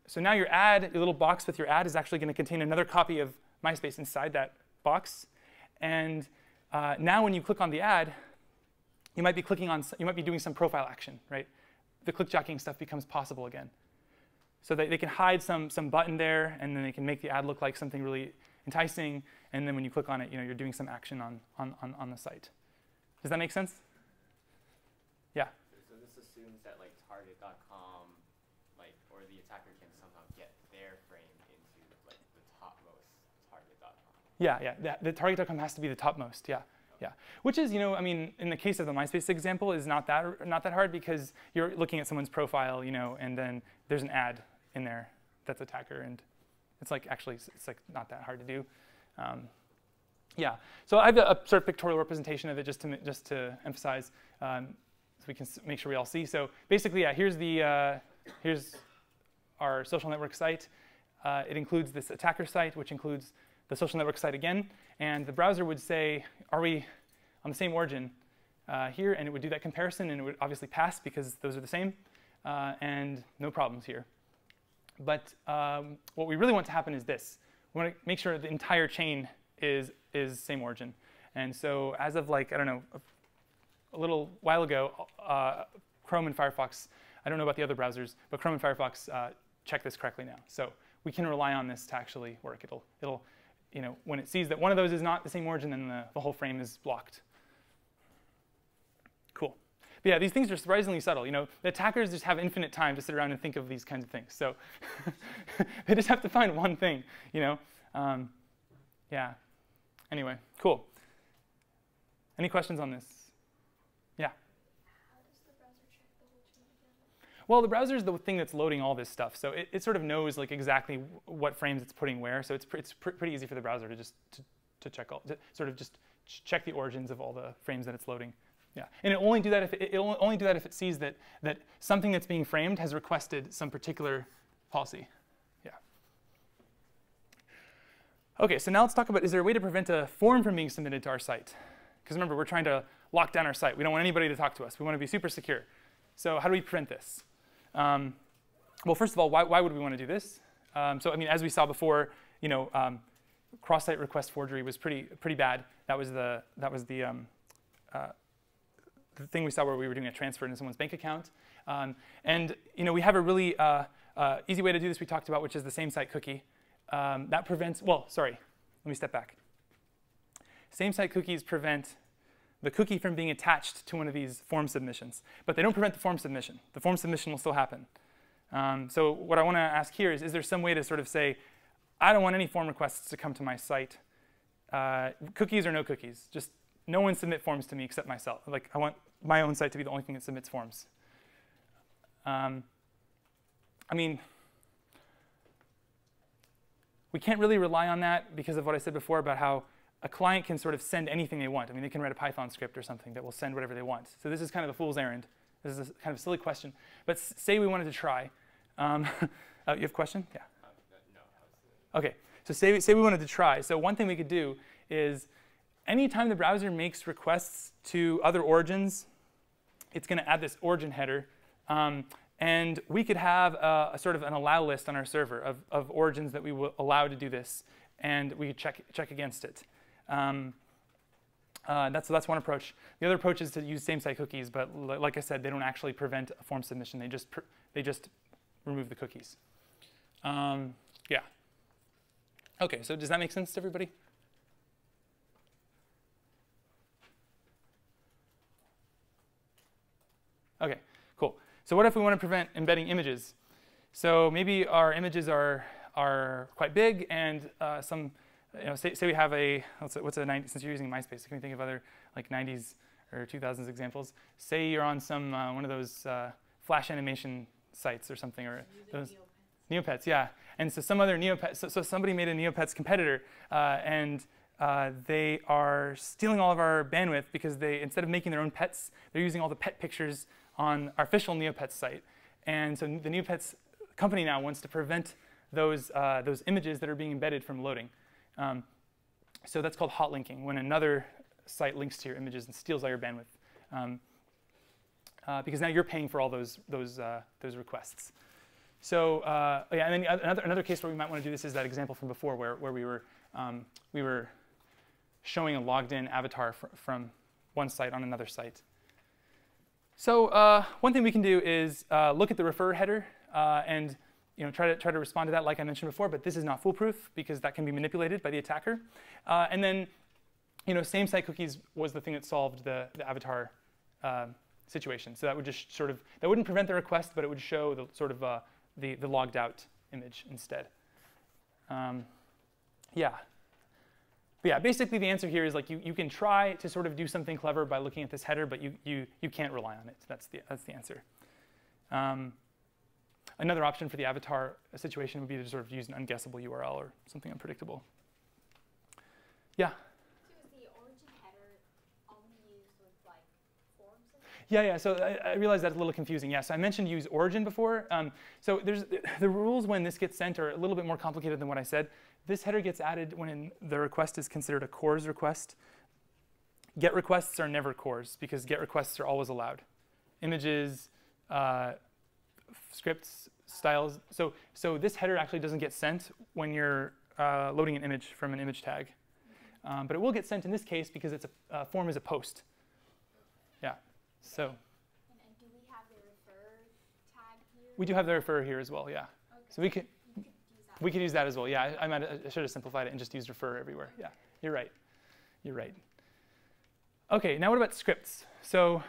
so now your ad, your little box with your ad is actually going to contain another copy of MySpace inside that box. And uh, now when you click on the ad, you might be clicking on, you might be doing some profile action, right? The click clickjacking stuff becomes possible again. So they, they can hide some, some button there, and then they can make the ad look like something really enticing. And then when you click on it, you know, you're doing some action on, on, on, on the site. Does that make sense? Yeah. So this assumes that like target.com like or the attacker can somehow get their frame into like the topmost target.com. Yeah, yeah. The, the target.com has to be the topmost. Yeah. Yeah, which is, you know, I mean, in the case of the MySpace example, is not that not that hard because you're looking at someone's profile, you know, and then there's an ad in there that's attacker, and it's like actually it's like not that hard to do. Um, yeah, so I have a, sort of pictorial representation of it just to just to emphasize, um, so we can make sure we all see. So basically, yeah, here's the uh, here's our social network site. uh, it includes this attacker site, which includes the social network site again. And the browser would say, are we on the same origin uh, here? And it would do that comparison, and it would obviously pass because those are the same, uh, and no problems here. But um, what we really want to happen is this. We want to make sure the entire chain is, is same origin. And so as of like, I don't know, a, a little while ago, uh, Chrome and Firefox, I don't know about the other browsers, but Chrome and Firefox uh, check this correctly now. So we can rely on this to actually work. It'll, it'll, you know, when it sees that one of those is not the same origin, then the, the whole frame is blocked. Cool. But yeah, these things are surprisingly subtle. You know, the attackers just have infinite time to sit around and think of these kinds of things. So [laughs] they just have to find one thing, you know. Um, yeah. Anyway, cool. Any questions on this? Yeah. Well, the browser is the thing that's loading all this stuff, so it, it sort of knows like exactly what frames it's putting where. So it's, pr it's pr pretty easy for the browser to just to, to check all, to sort of just ch check the origins of all the frames that it's loading. Yeah, and it'll only do that if it, it'll only do that if it sees that that something that's being framed has requested some particular policy. Yeah. Okay, so now let's talk about is there a way to prevent a form from being submitted to our site? Because remember, we're trying to lock down our site. We don't want anybody to talk to us. We want to be super secure. So how do we prevent this? Um, well, first of all, why, why would we want to do this? Um, so I mean, as we saw before, you know, um, cross-site request forgery was pretty pretty bad. That was the that was the um, uh, the thing we saw where we were doing a transfer into someone's bank account. Um, and you know, we have a really uh, uh, easy way to do this we talked about, which is the same site cookie. Um, that prevents. Well, sorry, let me step back. Same site cookies prevent the cookie from being attached to one of these form submissions. But they don't prevent the form submission. The form submission will still happen. Um, so what I want to ask here is, is there some way to sort of say, I don't want any form requests to come to my site, uh, cookies or no cookies. Just no one submit forms to me except myself. Like I want my own site to be the only thing that submits forms. Um, I mean, we can't really rely on that because of what I said before about how a client can sort of send anything they want. I mean, they can write a Python script or something that will send whatever they want. So this is kind of the fool's errand. This is a kind of a silly question. But say we wanted to try. Um, [laughs] uh, you have a question? Yeah. Okay. So say, we, say we wanted to try. So one thing we could do is anytime the browser makes requests to other origins, it's going to add this origin header. Um, and we could have a, a, sort of an allow list on our server of, of origins that we will allow to do this. And we could check, check against it. Um, uh, that's, that's one approach. The other approach is to use same-site cookies, but like I said, they don't actually prevent a form submission. They just, they just remove the cookies. Um, yeah. OK, so does that make sense to everybody? OK, cool. So what if we want to prevent embedding images? So maybe our images are, are quite big and uh, some you know, say, say we have a, what's a, what's a 90, since you're using MySpace, can we think of other like 90s or 2000s examples? Say you're on some, uh, one of those uh, flash animation sites or something, or those Neopets. Neopets, yeah. And so some other Neopets, so, so somebody made a Neopets competitor, uh, and uh, they are stealing all of our bandwidth because they, instead of making their own pets, they're using all the pet pictures on our official Neopets site. And so the Neopets company now wants to prevent those, uh, those images that are being embedded from loading. Um, so that's called hot linking, when another site links to your images and steals all your bandwidth. Um, uh, because now you're paying for all those, those, uh, those requests. So uh, yeah, and then another, another case where we might want to do this is that example from before where, where we, were, um, we were showing a logged in avatar fr from one site on another site. So uh, one thing we can do is uh, look at the refer header uh, and you know, try to, try to respond to that like I mentioned before, but this is not foolproof because that can be manipulated by the attacker. Uh, and then, you know, same site cookies was the thing that solved the, the avatar uh, situation. So that would just sort of, that wouldn't prevent the request, but it would show the sort of uh, the, the logged out image instead. Um, yeah. But yeah, basically the answer here is like you, you can try to sort of do something clever by looking at this header, but you, you, you can't rely on it. That's the, that's the answer. Um, Another option for the avatar situation would be to sort of use an unguessable URL or something unpredictable. Yeah? Yeah, yeah. So I, I realize that's a little confusing. Yeah. So I mentioned use origin before. Um, so there's [laughs] the rules when this gets sent are a little bit more complicated than what I said. This header gets added when the request is considered a CORS request. Get requests are never CORS because get requests are always allowed. Images, uh, scripts, styles. So so this header actually doesn't get sent when you're uh, loading an image from an image tag. Um, but it will get sent in this case because it's a uh, form is a post. Yeah. So And, and do we have the refer tag here? we do have the refer here as well. Yeah. Okay. So we could could we could use that as well. Yeah. I, I, might, I should have simplified it and just used refer everywhere. Yeah. You're right. You're right. Okay. Now what about scripts? So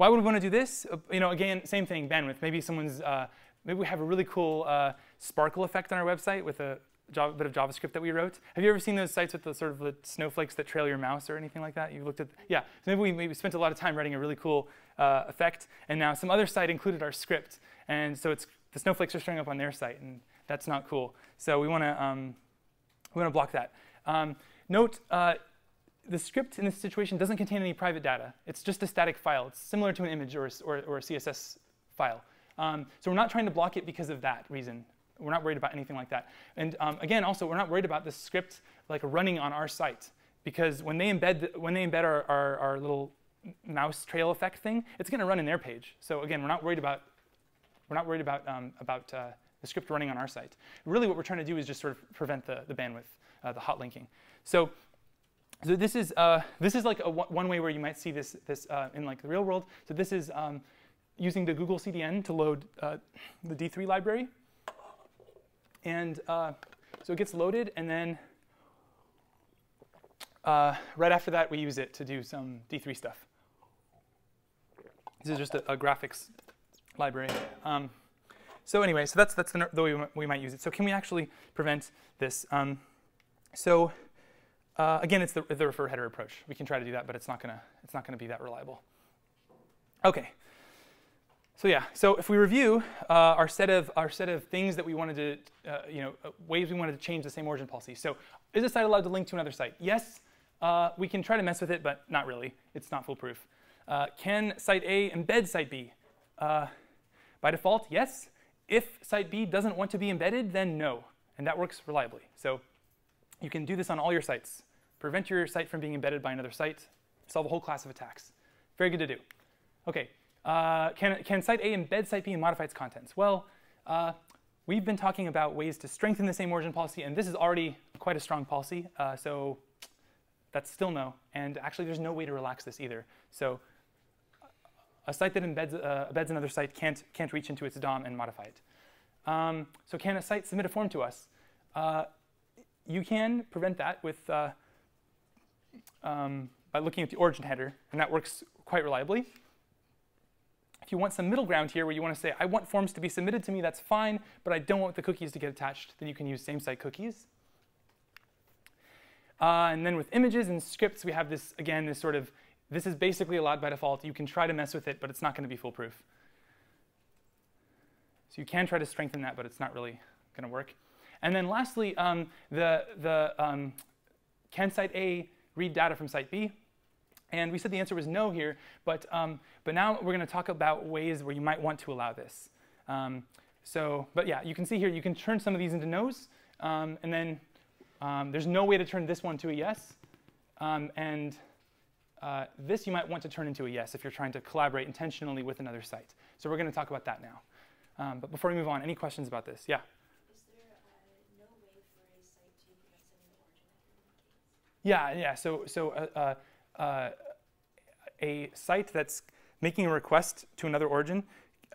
why would we want to do this? Uh, you know, again, same thing. Bandwidth. Maybe someone's uh, maybe we have a really cool uh, sparkle effect on our website with a Java, bit of JavaScript that we wrote. Have you ever seen those sites with the sort of the snowflakes that trail your mouse or anything like that? You looked at, yeah. So maybe we maybe spent a lot of time writing a really cool uh, effect, and now some other site included our script, and so it's the snowflakes are showing up on their site, and that's not cool. So we want to um, we want to block that. Um, note. Uh, the script in this situation doesn't contain any private data. It's just a static file. It's similar to an image or, or, or a CSS file. Um, so we're not trying to block it because of that reason. We're not worried about anything like that. And um, again, also, we're not worried about the script like running on our site because when they embed when they embed our, our, our little mouse trail effect thing, it's going to run in their page. So again, we're not worried about we're not worried about um, about uh, the script running on our site. Really, what we're trying to do is just sort of prevent the, the bandwidth, uh, the hot linking. So so this is uh, this is like a one way where you might see this this uh, in like the real world. So this is um, using the Google CDN to load uh, the D3 library, and uh, so it gets loaded, and then uh, right after that we use it to do some D3 stuff. This is just a, a graphics library. Um, so anyway, so that's that's the, the way we might use it. So can we actually prevent this? Um, so uh, again, it's the, the refer header approach. We can try to do that, but it's not gonna it's not gonna be that reliable. Okay. So yeah, so if we review uh, our set of our set of things that we wanted to, uh, you know, uh, ways we wanted to change the same origin policy. So is a site allowed to link to another site? Yes. Uh, we can try to mess with it, but not really. It's not foolproof. Uh, can site A embed site B? Uh, by default, yes. If site B doesn't want to be embedded, then no, and that works reliably. So you can do this on all your sites. Prevent your site from being embedded by another site. Solve a whole class of attacks. Very good to do. Okay, uh, can, can site A embed site B and modify its contents? Well, uh, we've been talking about ways to strengthen the same origin policy, and this is already quite a strong policy, uh, so that's still no. And actually, there's no way to relax this either. So a site that embeds, uh, embeds another site can't, can't reach into its DOM and modify it. Um, so can a site submit a form to us? Uh, you can prevent that with uh, um, by looking at the origin header, and that works quite reliably. If you want some middle ground here where you want to say, I want forms to be submitted to me, that's fine, but I don't want the cookies to get attached, then you can use same site cookies. Uh, and then with images and scripts, we have this, again, this sort of, this is basically allowed by default. You can try to mess with it, but it's not going to be foolproof. So you can try to strengthen that, but it's not really going to work. And then lastly, um, the, the um, can site A read data from site B? And we said the answer was no here, but, um, but now we're going to talk about ways where you might want to allow this. Um, so, but yeah, you can see here, you can turn some of these into no's, um, and then um, there's no way to turn this one to a yes. Um, and uh, this you might want to turn into a yes if you're trying to collaborate intentionally with another site. So we're going to talk about that now. Um, but before we move on, any questions about this? Yeah? Is there uh, no way for a site to prevent sending the origin header in case? Yeah, yeah. So, so uh, uh, uh, a site that's making a request to another origin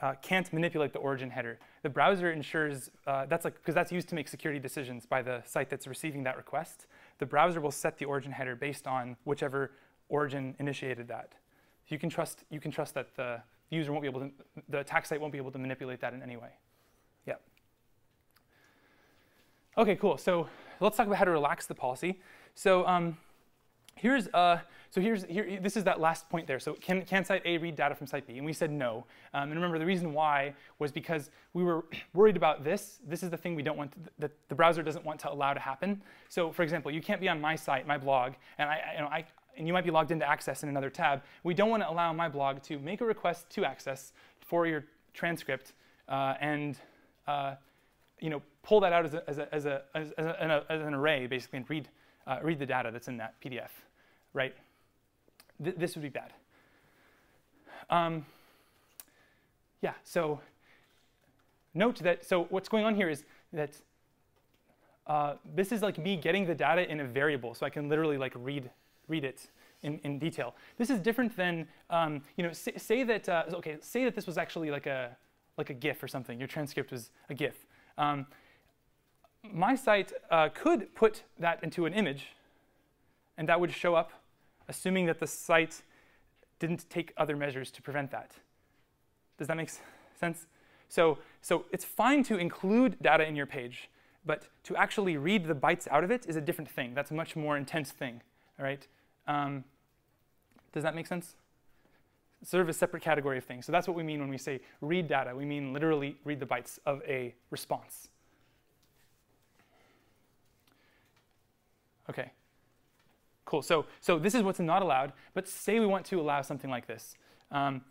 uh, can't manipulate the origin header. The browser ensures uh, that's like because that's used to make security decisions by the site that's receiving that request. The browser will set the origin header based on whichever origin initiated that. You can trust you can trust that the user won't be able to the attack site won't be able to manipulate that in any way. Yeah. Okay, cool. So let's talk about how to relax the policy. So um, here's uh, so here's here this is that last point there. So can can site A read data from site B? And we said no. Um, and remember the reason why was because we were [clears throat] worried about this. This is the thing we don't want that the browser doesn't want to allow to happen. So for example, you can't be on my site, my blog, and I you know I and you might be logged into Axess in another tab. We don't want to allow my blog to make a request to Axess for your transcript uh, and uh, you know, pull that out as, a, as, a, as, a, as, as an array, basically, and read, uh, read the data that's in that PDF, right? Th this would be bad. Um, yeah, so note that, so what's going on here is that uh, this is like me getting the data in a variable, so I can literally like read, read it in, in detail. This is different than, um, you know, say, say that, uh, okay, say that this was actually like a, like a GIF or something. Your transcript was a GIF. Um, my site uh, could put that into an image, and that would show up, assuming that the site didn't take other measures to prevent that. Does that make sense? So, so it's fine to include data in your page, but to actually read the bytes out of it is a different thing. That's a much more intense thing. All right. Um, does that make sense? sort of a separate category of things. So that's what we mean when we say read data. We mean literally read the bytes of a response. Okay. Cool. So, so this is what's not allowed, but say we want to allow something like this. Um,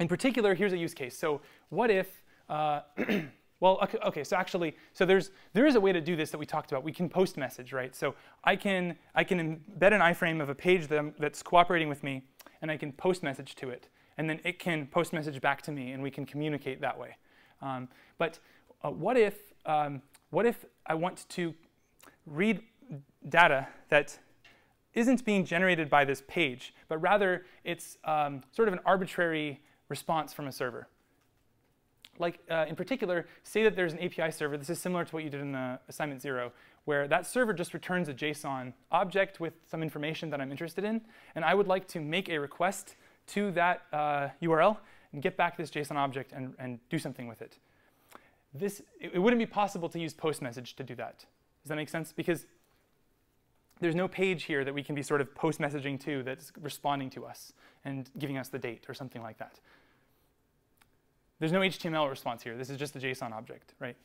in particular, here's a use case. So what if, uh, [clears throat] well, okay, okay, so actually, so there's, there is a way to do this that we talked about. We can post message, right? So I can, I can embed an iframe of a page that that's cooperating with me, and I can post message to it. And then it can post message back to me, and we can communicate that way. Um, but uh, what, if, um, what if I want to read data that isn't being generated by this page, but rather it's um, sort of an arbitrary response from a server? Like uh, in particular, say that there's an API server. This is similar to what you did in the assignment zero, where that server just returns a JSON object with some information that I'm interested in. And I would like to make a request to that uh, URL and get back this JSON object and, and do something with it. This, it, it wouldn't be possible to use post message to do that. Does that make sense? Because there's no page here that we can be sort of post messaging to that's responding to us and giving us the date or something like that. There's no HTML response here. This is just a JSON object, right?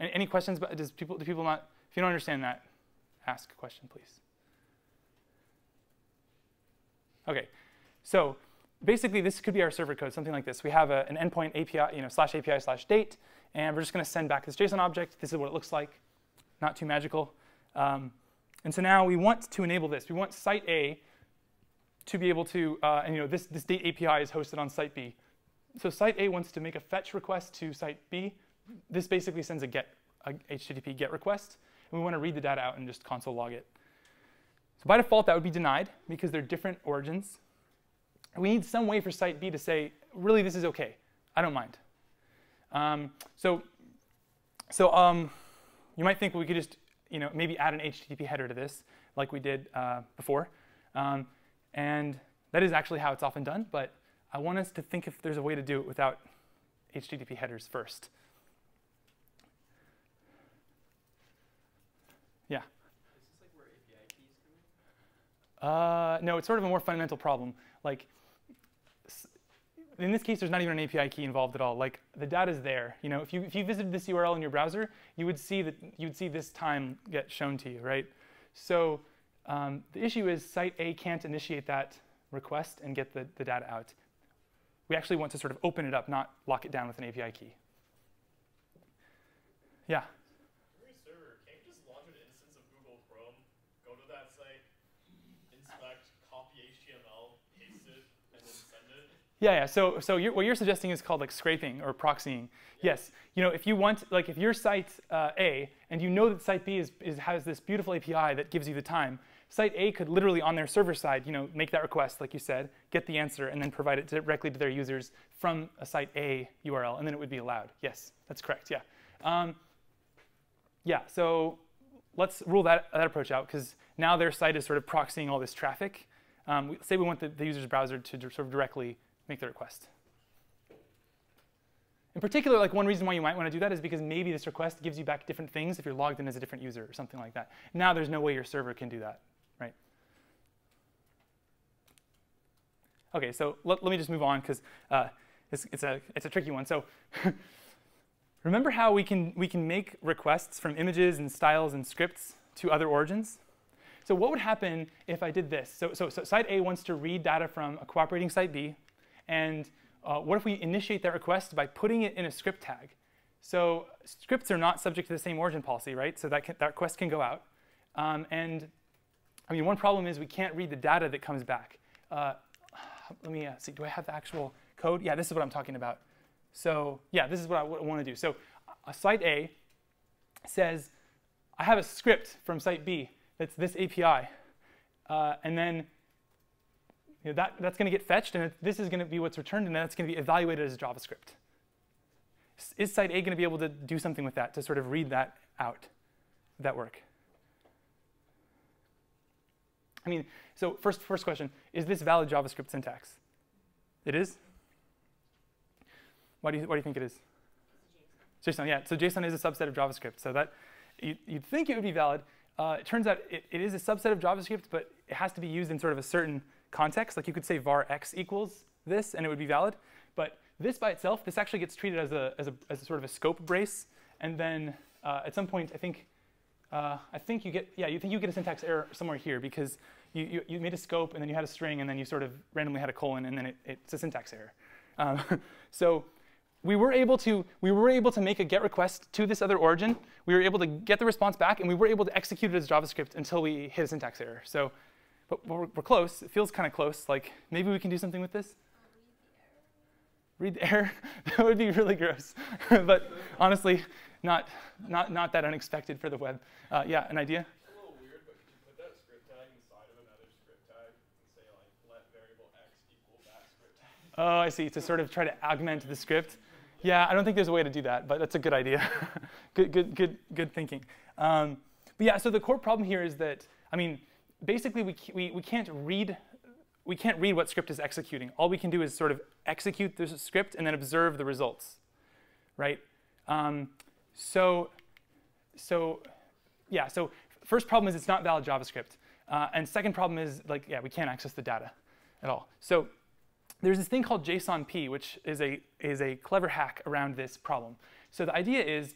Any, any questions? But does people do people not? If you don't understand that, ask a question, please. Okay, so basically this could be our server code, something like this. We have a, an endpoint API, you know, slash API slash date, and we're just going to send back this JSON object. This is what it looks like. Not too magical. Um, and so now we want to enable this. We want site A to be able to, uh, and you know, this, this date API is hosted on site B. So site A wants to make a fetch request to site B this basically sends a get a HTTP GET request, and we want to read the data out and just console log it. So by default, that would be denied because they're different origins. We need some way for site B to say, really, this is OK. I don't mind. Um, so so um, you might think we could just you know, maybe add an HTTP header to this, like we did uh, before. Um, and that is actually how it's often done, but I want us to think if there's a way to do it without HTTP headers first. Yeah. Is this like where API keys come in? Uh, no, it's sort of a more fundamental problem. Like, in this case, there's not even an API key involved at all. Like, the data's there. You know, if you if you visited this URL in your browser, you would see that you'd see this time get shown to you, right? So um, the issue is site A can't initiate that request and get the, the data out. We actually want to sort of open it up, not lock it down with an API key. Yeah. Yeah, yeah. So, so you're, what you're suggesting is called like scraping or proxying. Yes. You know, if you want, like, if your site uh, A and you know that site B is, is, has this beautiful API that gives you the time, site A could literally on their server side, you know, make that request, like you said, get the answer, and then provide it directly to their users from a site A URL, and then it would be allowed. Yes, that's correct. Yeah. Um, yeah. So let's rule that, that approach out because now their site is sort of proxying all this traffic. Um, we, say we want the, the user's browser to sort of directly make the request. In particular, like one reason why you might want to do that is because maybe this request gives you back different things if you're logged in as a different user or something like that. Now there's no way your server can do that, right? Okay, so let, let me just move on because uh, it's, it's, a, it's a tricky one. So [laughs] remember how we can, we can make requests from images and styles and scripts to other origins? so what would happen if I did this? So, so, so site A wants to read data from a cooperating site B, and uh, what if we initiate that request by putting it in a script tag? So scripts are not subject to the same origin policy, right? So that, can, that request can go out. Um, and I mean, one problem is we can't read the data that comes back. Uh, let me uh, see, do I have the actual code? Yeah, this is what I'm talking about. So yeah, this is what I want to do. So a site A says, I have a script from site B that's this API. Uh, and then know, that, that's going to get fetched, and this is going to be what's returned, and that's going to be evaluated as JavaScript. Is site A going to be able to do something with that to sort of read that out? That work? I mean, so first, first question, is this valid JavaScript syntax? It is? Why do you, why do you think it is? JSON, yeah. So JSON is a subset of JavaScript. So that you, would think it would be valid. Uh, it turns out it, it is a subset of JavaScript, but it has to be used in sort of a certain context. Like you could say var x equals this, and it would be valid. But this by itself, this actually gets treated as a, as a, as a sort of a scope brace. And then uh, at some point, I think, uh, I think you get, yeah, you think you get a syntax error somewhere here because you, you, you, made a scope and then you had a string and then you sort of randomly had a colon and then it, it's a syntax error. Um, [laughs] so we were able to we were able to make a GET request to this other origin. We were able to get the response back, and we were able to execute it as JavaScript until we hit a syntax error. So, but we're, we're close. It feels kind of close. Like maybe we can do something with this. Read the error. [laughs] [laughs] that would be really gross. [laughs] but honestly, not not not that unexpected for the web. Uh, yeah, an idea. Oh, I see. To sort of try to augment the script. Yeah, I don't think there's a way to do that, but that's a good idea. good, good, good, good thinking. Um, but yeah, so the core problem here is that, I mean, basically we, we, we can't read we can't read what script is executing. All we can do is sort of execute the script and then observe the results, right? Um, so, so yeah, so first problem is it's not valid JavaScript. Uh, and second problem is like, yeah, we can't access the data at all. So there's this thing called JSONP, which is a, is a clever hack around this problem. So the idea is,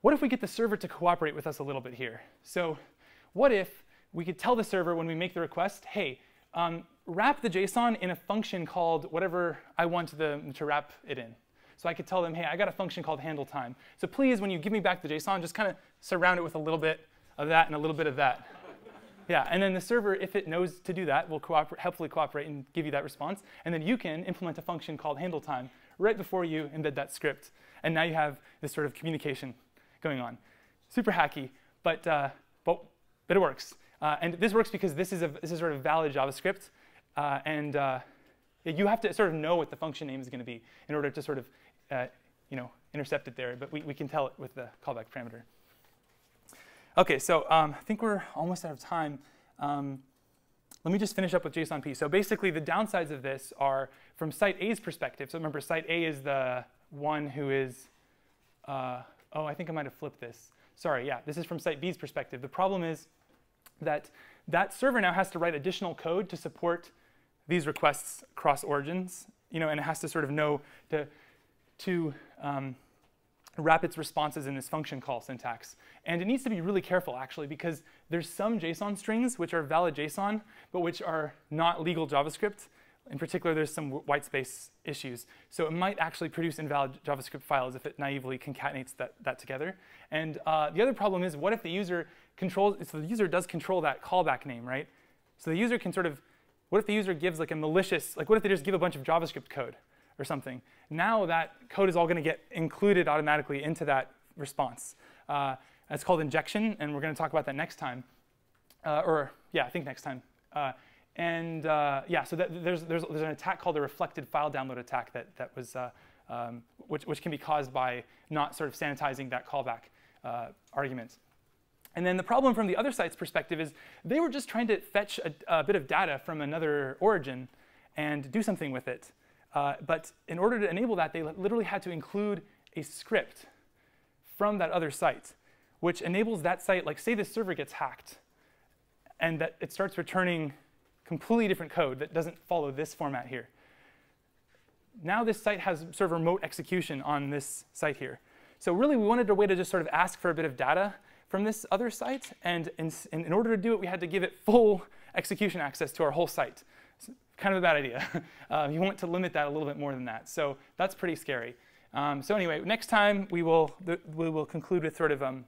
what if we get the server to cooperate with us a little bit here? So what if we could tell the server when we make the request, hey, um, wrap the JSON in a function called whatever I want to wrap it in. So I could tell them, hey, I got a function called handle time. So please, when you give me back the JSON, just kind of surround it with a little bit of that and a little bit of that. Yeah, and then the server, if it knows to do that, will cooperate, helpfully cooperate and give you that response. And then you can implement a function called handle time right before you embed that script. And now you have this sort of communication going on. Super hacky, but, uh, but, but it works. Uh, and this works because this is, a, this is sort of valid JavaScript. Uh, and uh, you have to sort of know what the function name is going to be in order to sort of uh, you know, intercept it there. But we, we can tell it with the callback parameter. OK, so um, I think we're almost out of time. Um, let me just finish up with JSONP. So basically, the downsides of this are from site A's perspective. So remember, site A is the one who is, uh, oh, I think I might have flipped this. Sorry, yeah, this is from site B's perspective. The problem is that that server now has to write additional code to support these requests across origins, you know, and it has to sort of know to, to um, wrap its responses in this function call syntax. And it needs to be really careful, actually, because there's some JSON strings which are valid JSON, but which are not legal JavaScript. In particular, there's some white space issues. So it might actually produce invalid JavaScript files if it naively concatenates that, that together. And uh, the other problem is, what if the user controls, so the user does control that callback name, right? So the user can sort of, what if the user gives like a malicious, like what if they just give a bunch of JavaScript code? or something. Now that code is all going to get included automatically into that response. Uh, it's called injection, and we're going to talk about that next time. Uh, or, yeah, I think next time. Uh, and uh, yeah, so that, there's, there's, there's an attack called the reflected file download attack that, that was, uh, um, which, which can be caused by not sort of sanitizing that callback uh, argument. And then the problem from the other site's perspective is they were just trying to fetch a, a bit of data from another origin and do something with it. Uh, but in order to enable that, they literally had to include a script from that other site, which enables that site, like say the server gets hacked, and that it starts returning completely different code that doesn't follow this format here. Now this site has sort of remote execution on this site here. So really, we wanted a way to just sort of ask for a bit of data from this other site, and in, in, order to do it, we had to give it full execution access to our whole site. It's kind of a bad idea. [laughs] uh, you want to limit that a little bit more than that. So that's pretty scary. Um, so anyway, next time we will, we will conclude with sort of um,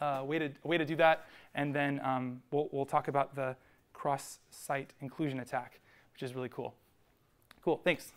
uh, way, to, way to do that, and then um, we'll, we'll talk about the cross-site inclusion attack, which is really cool. Cool, thanks.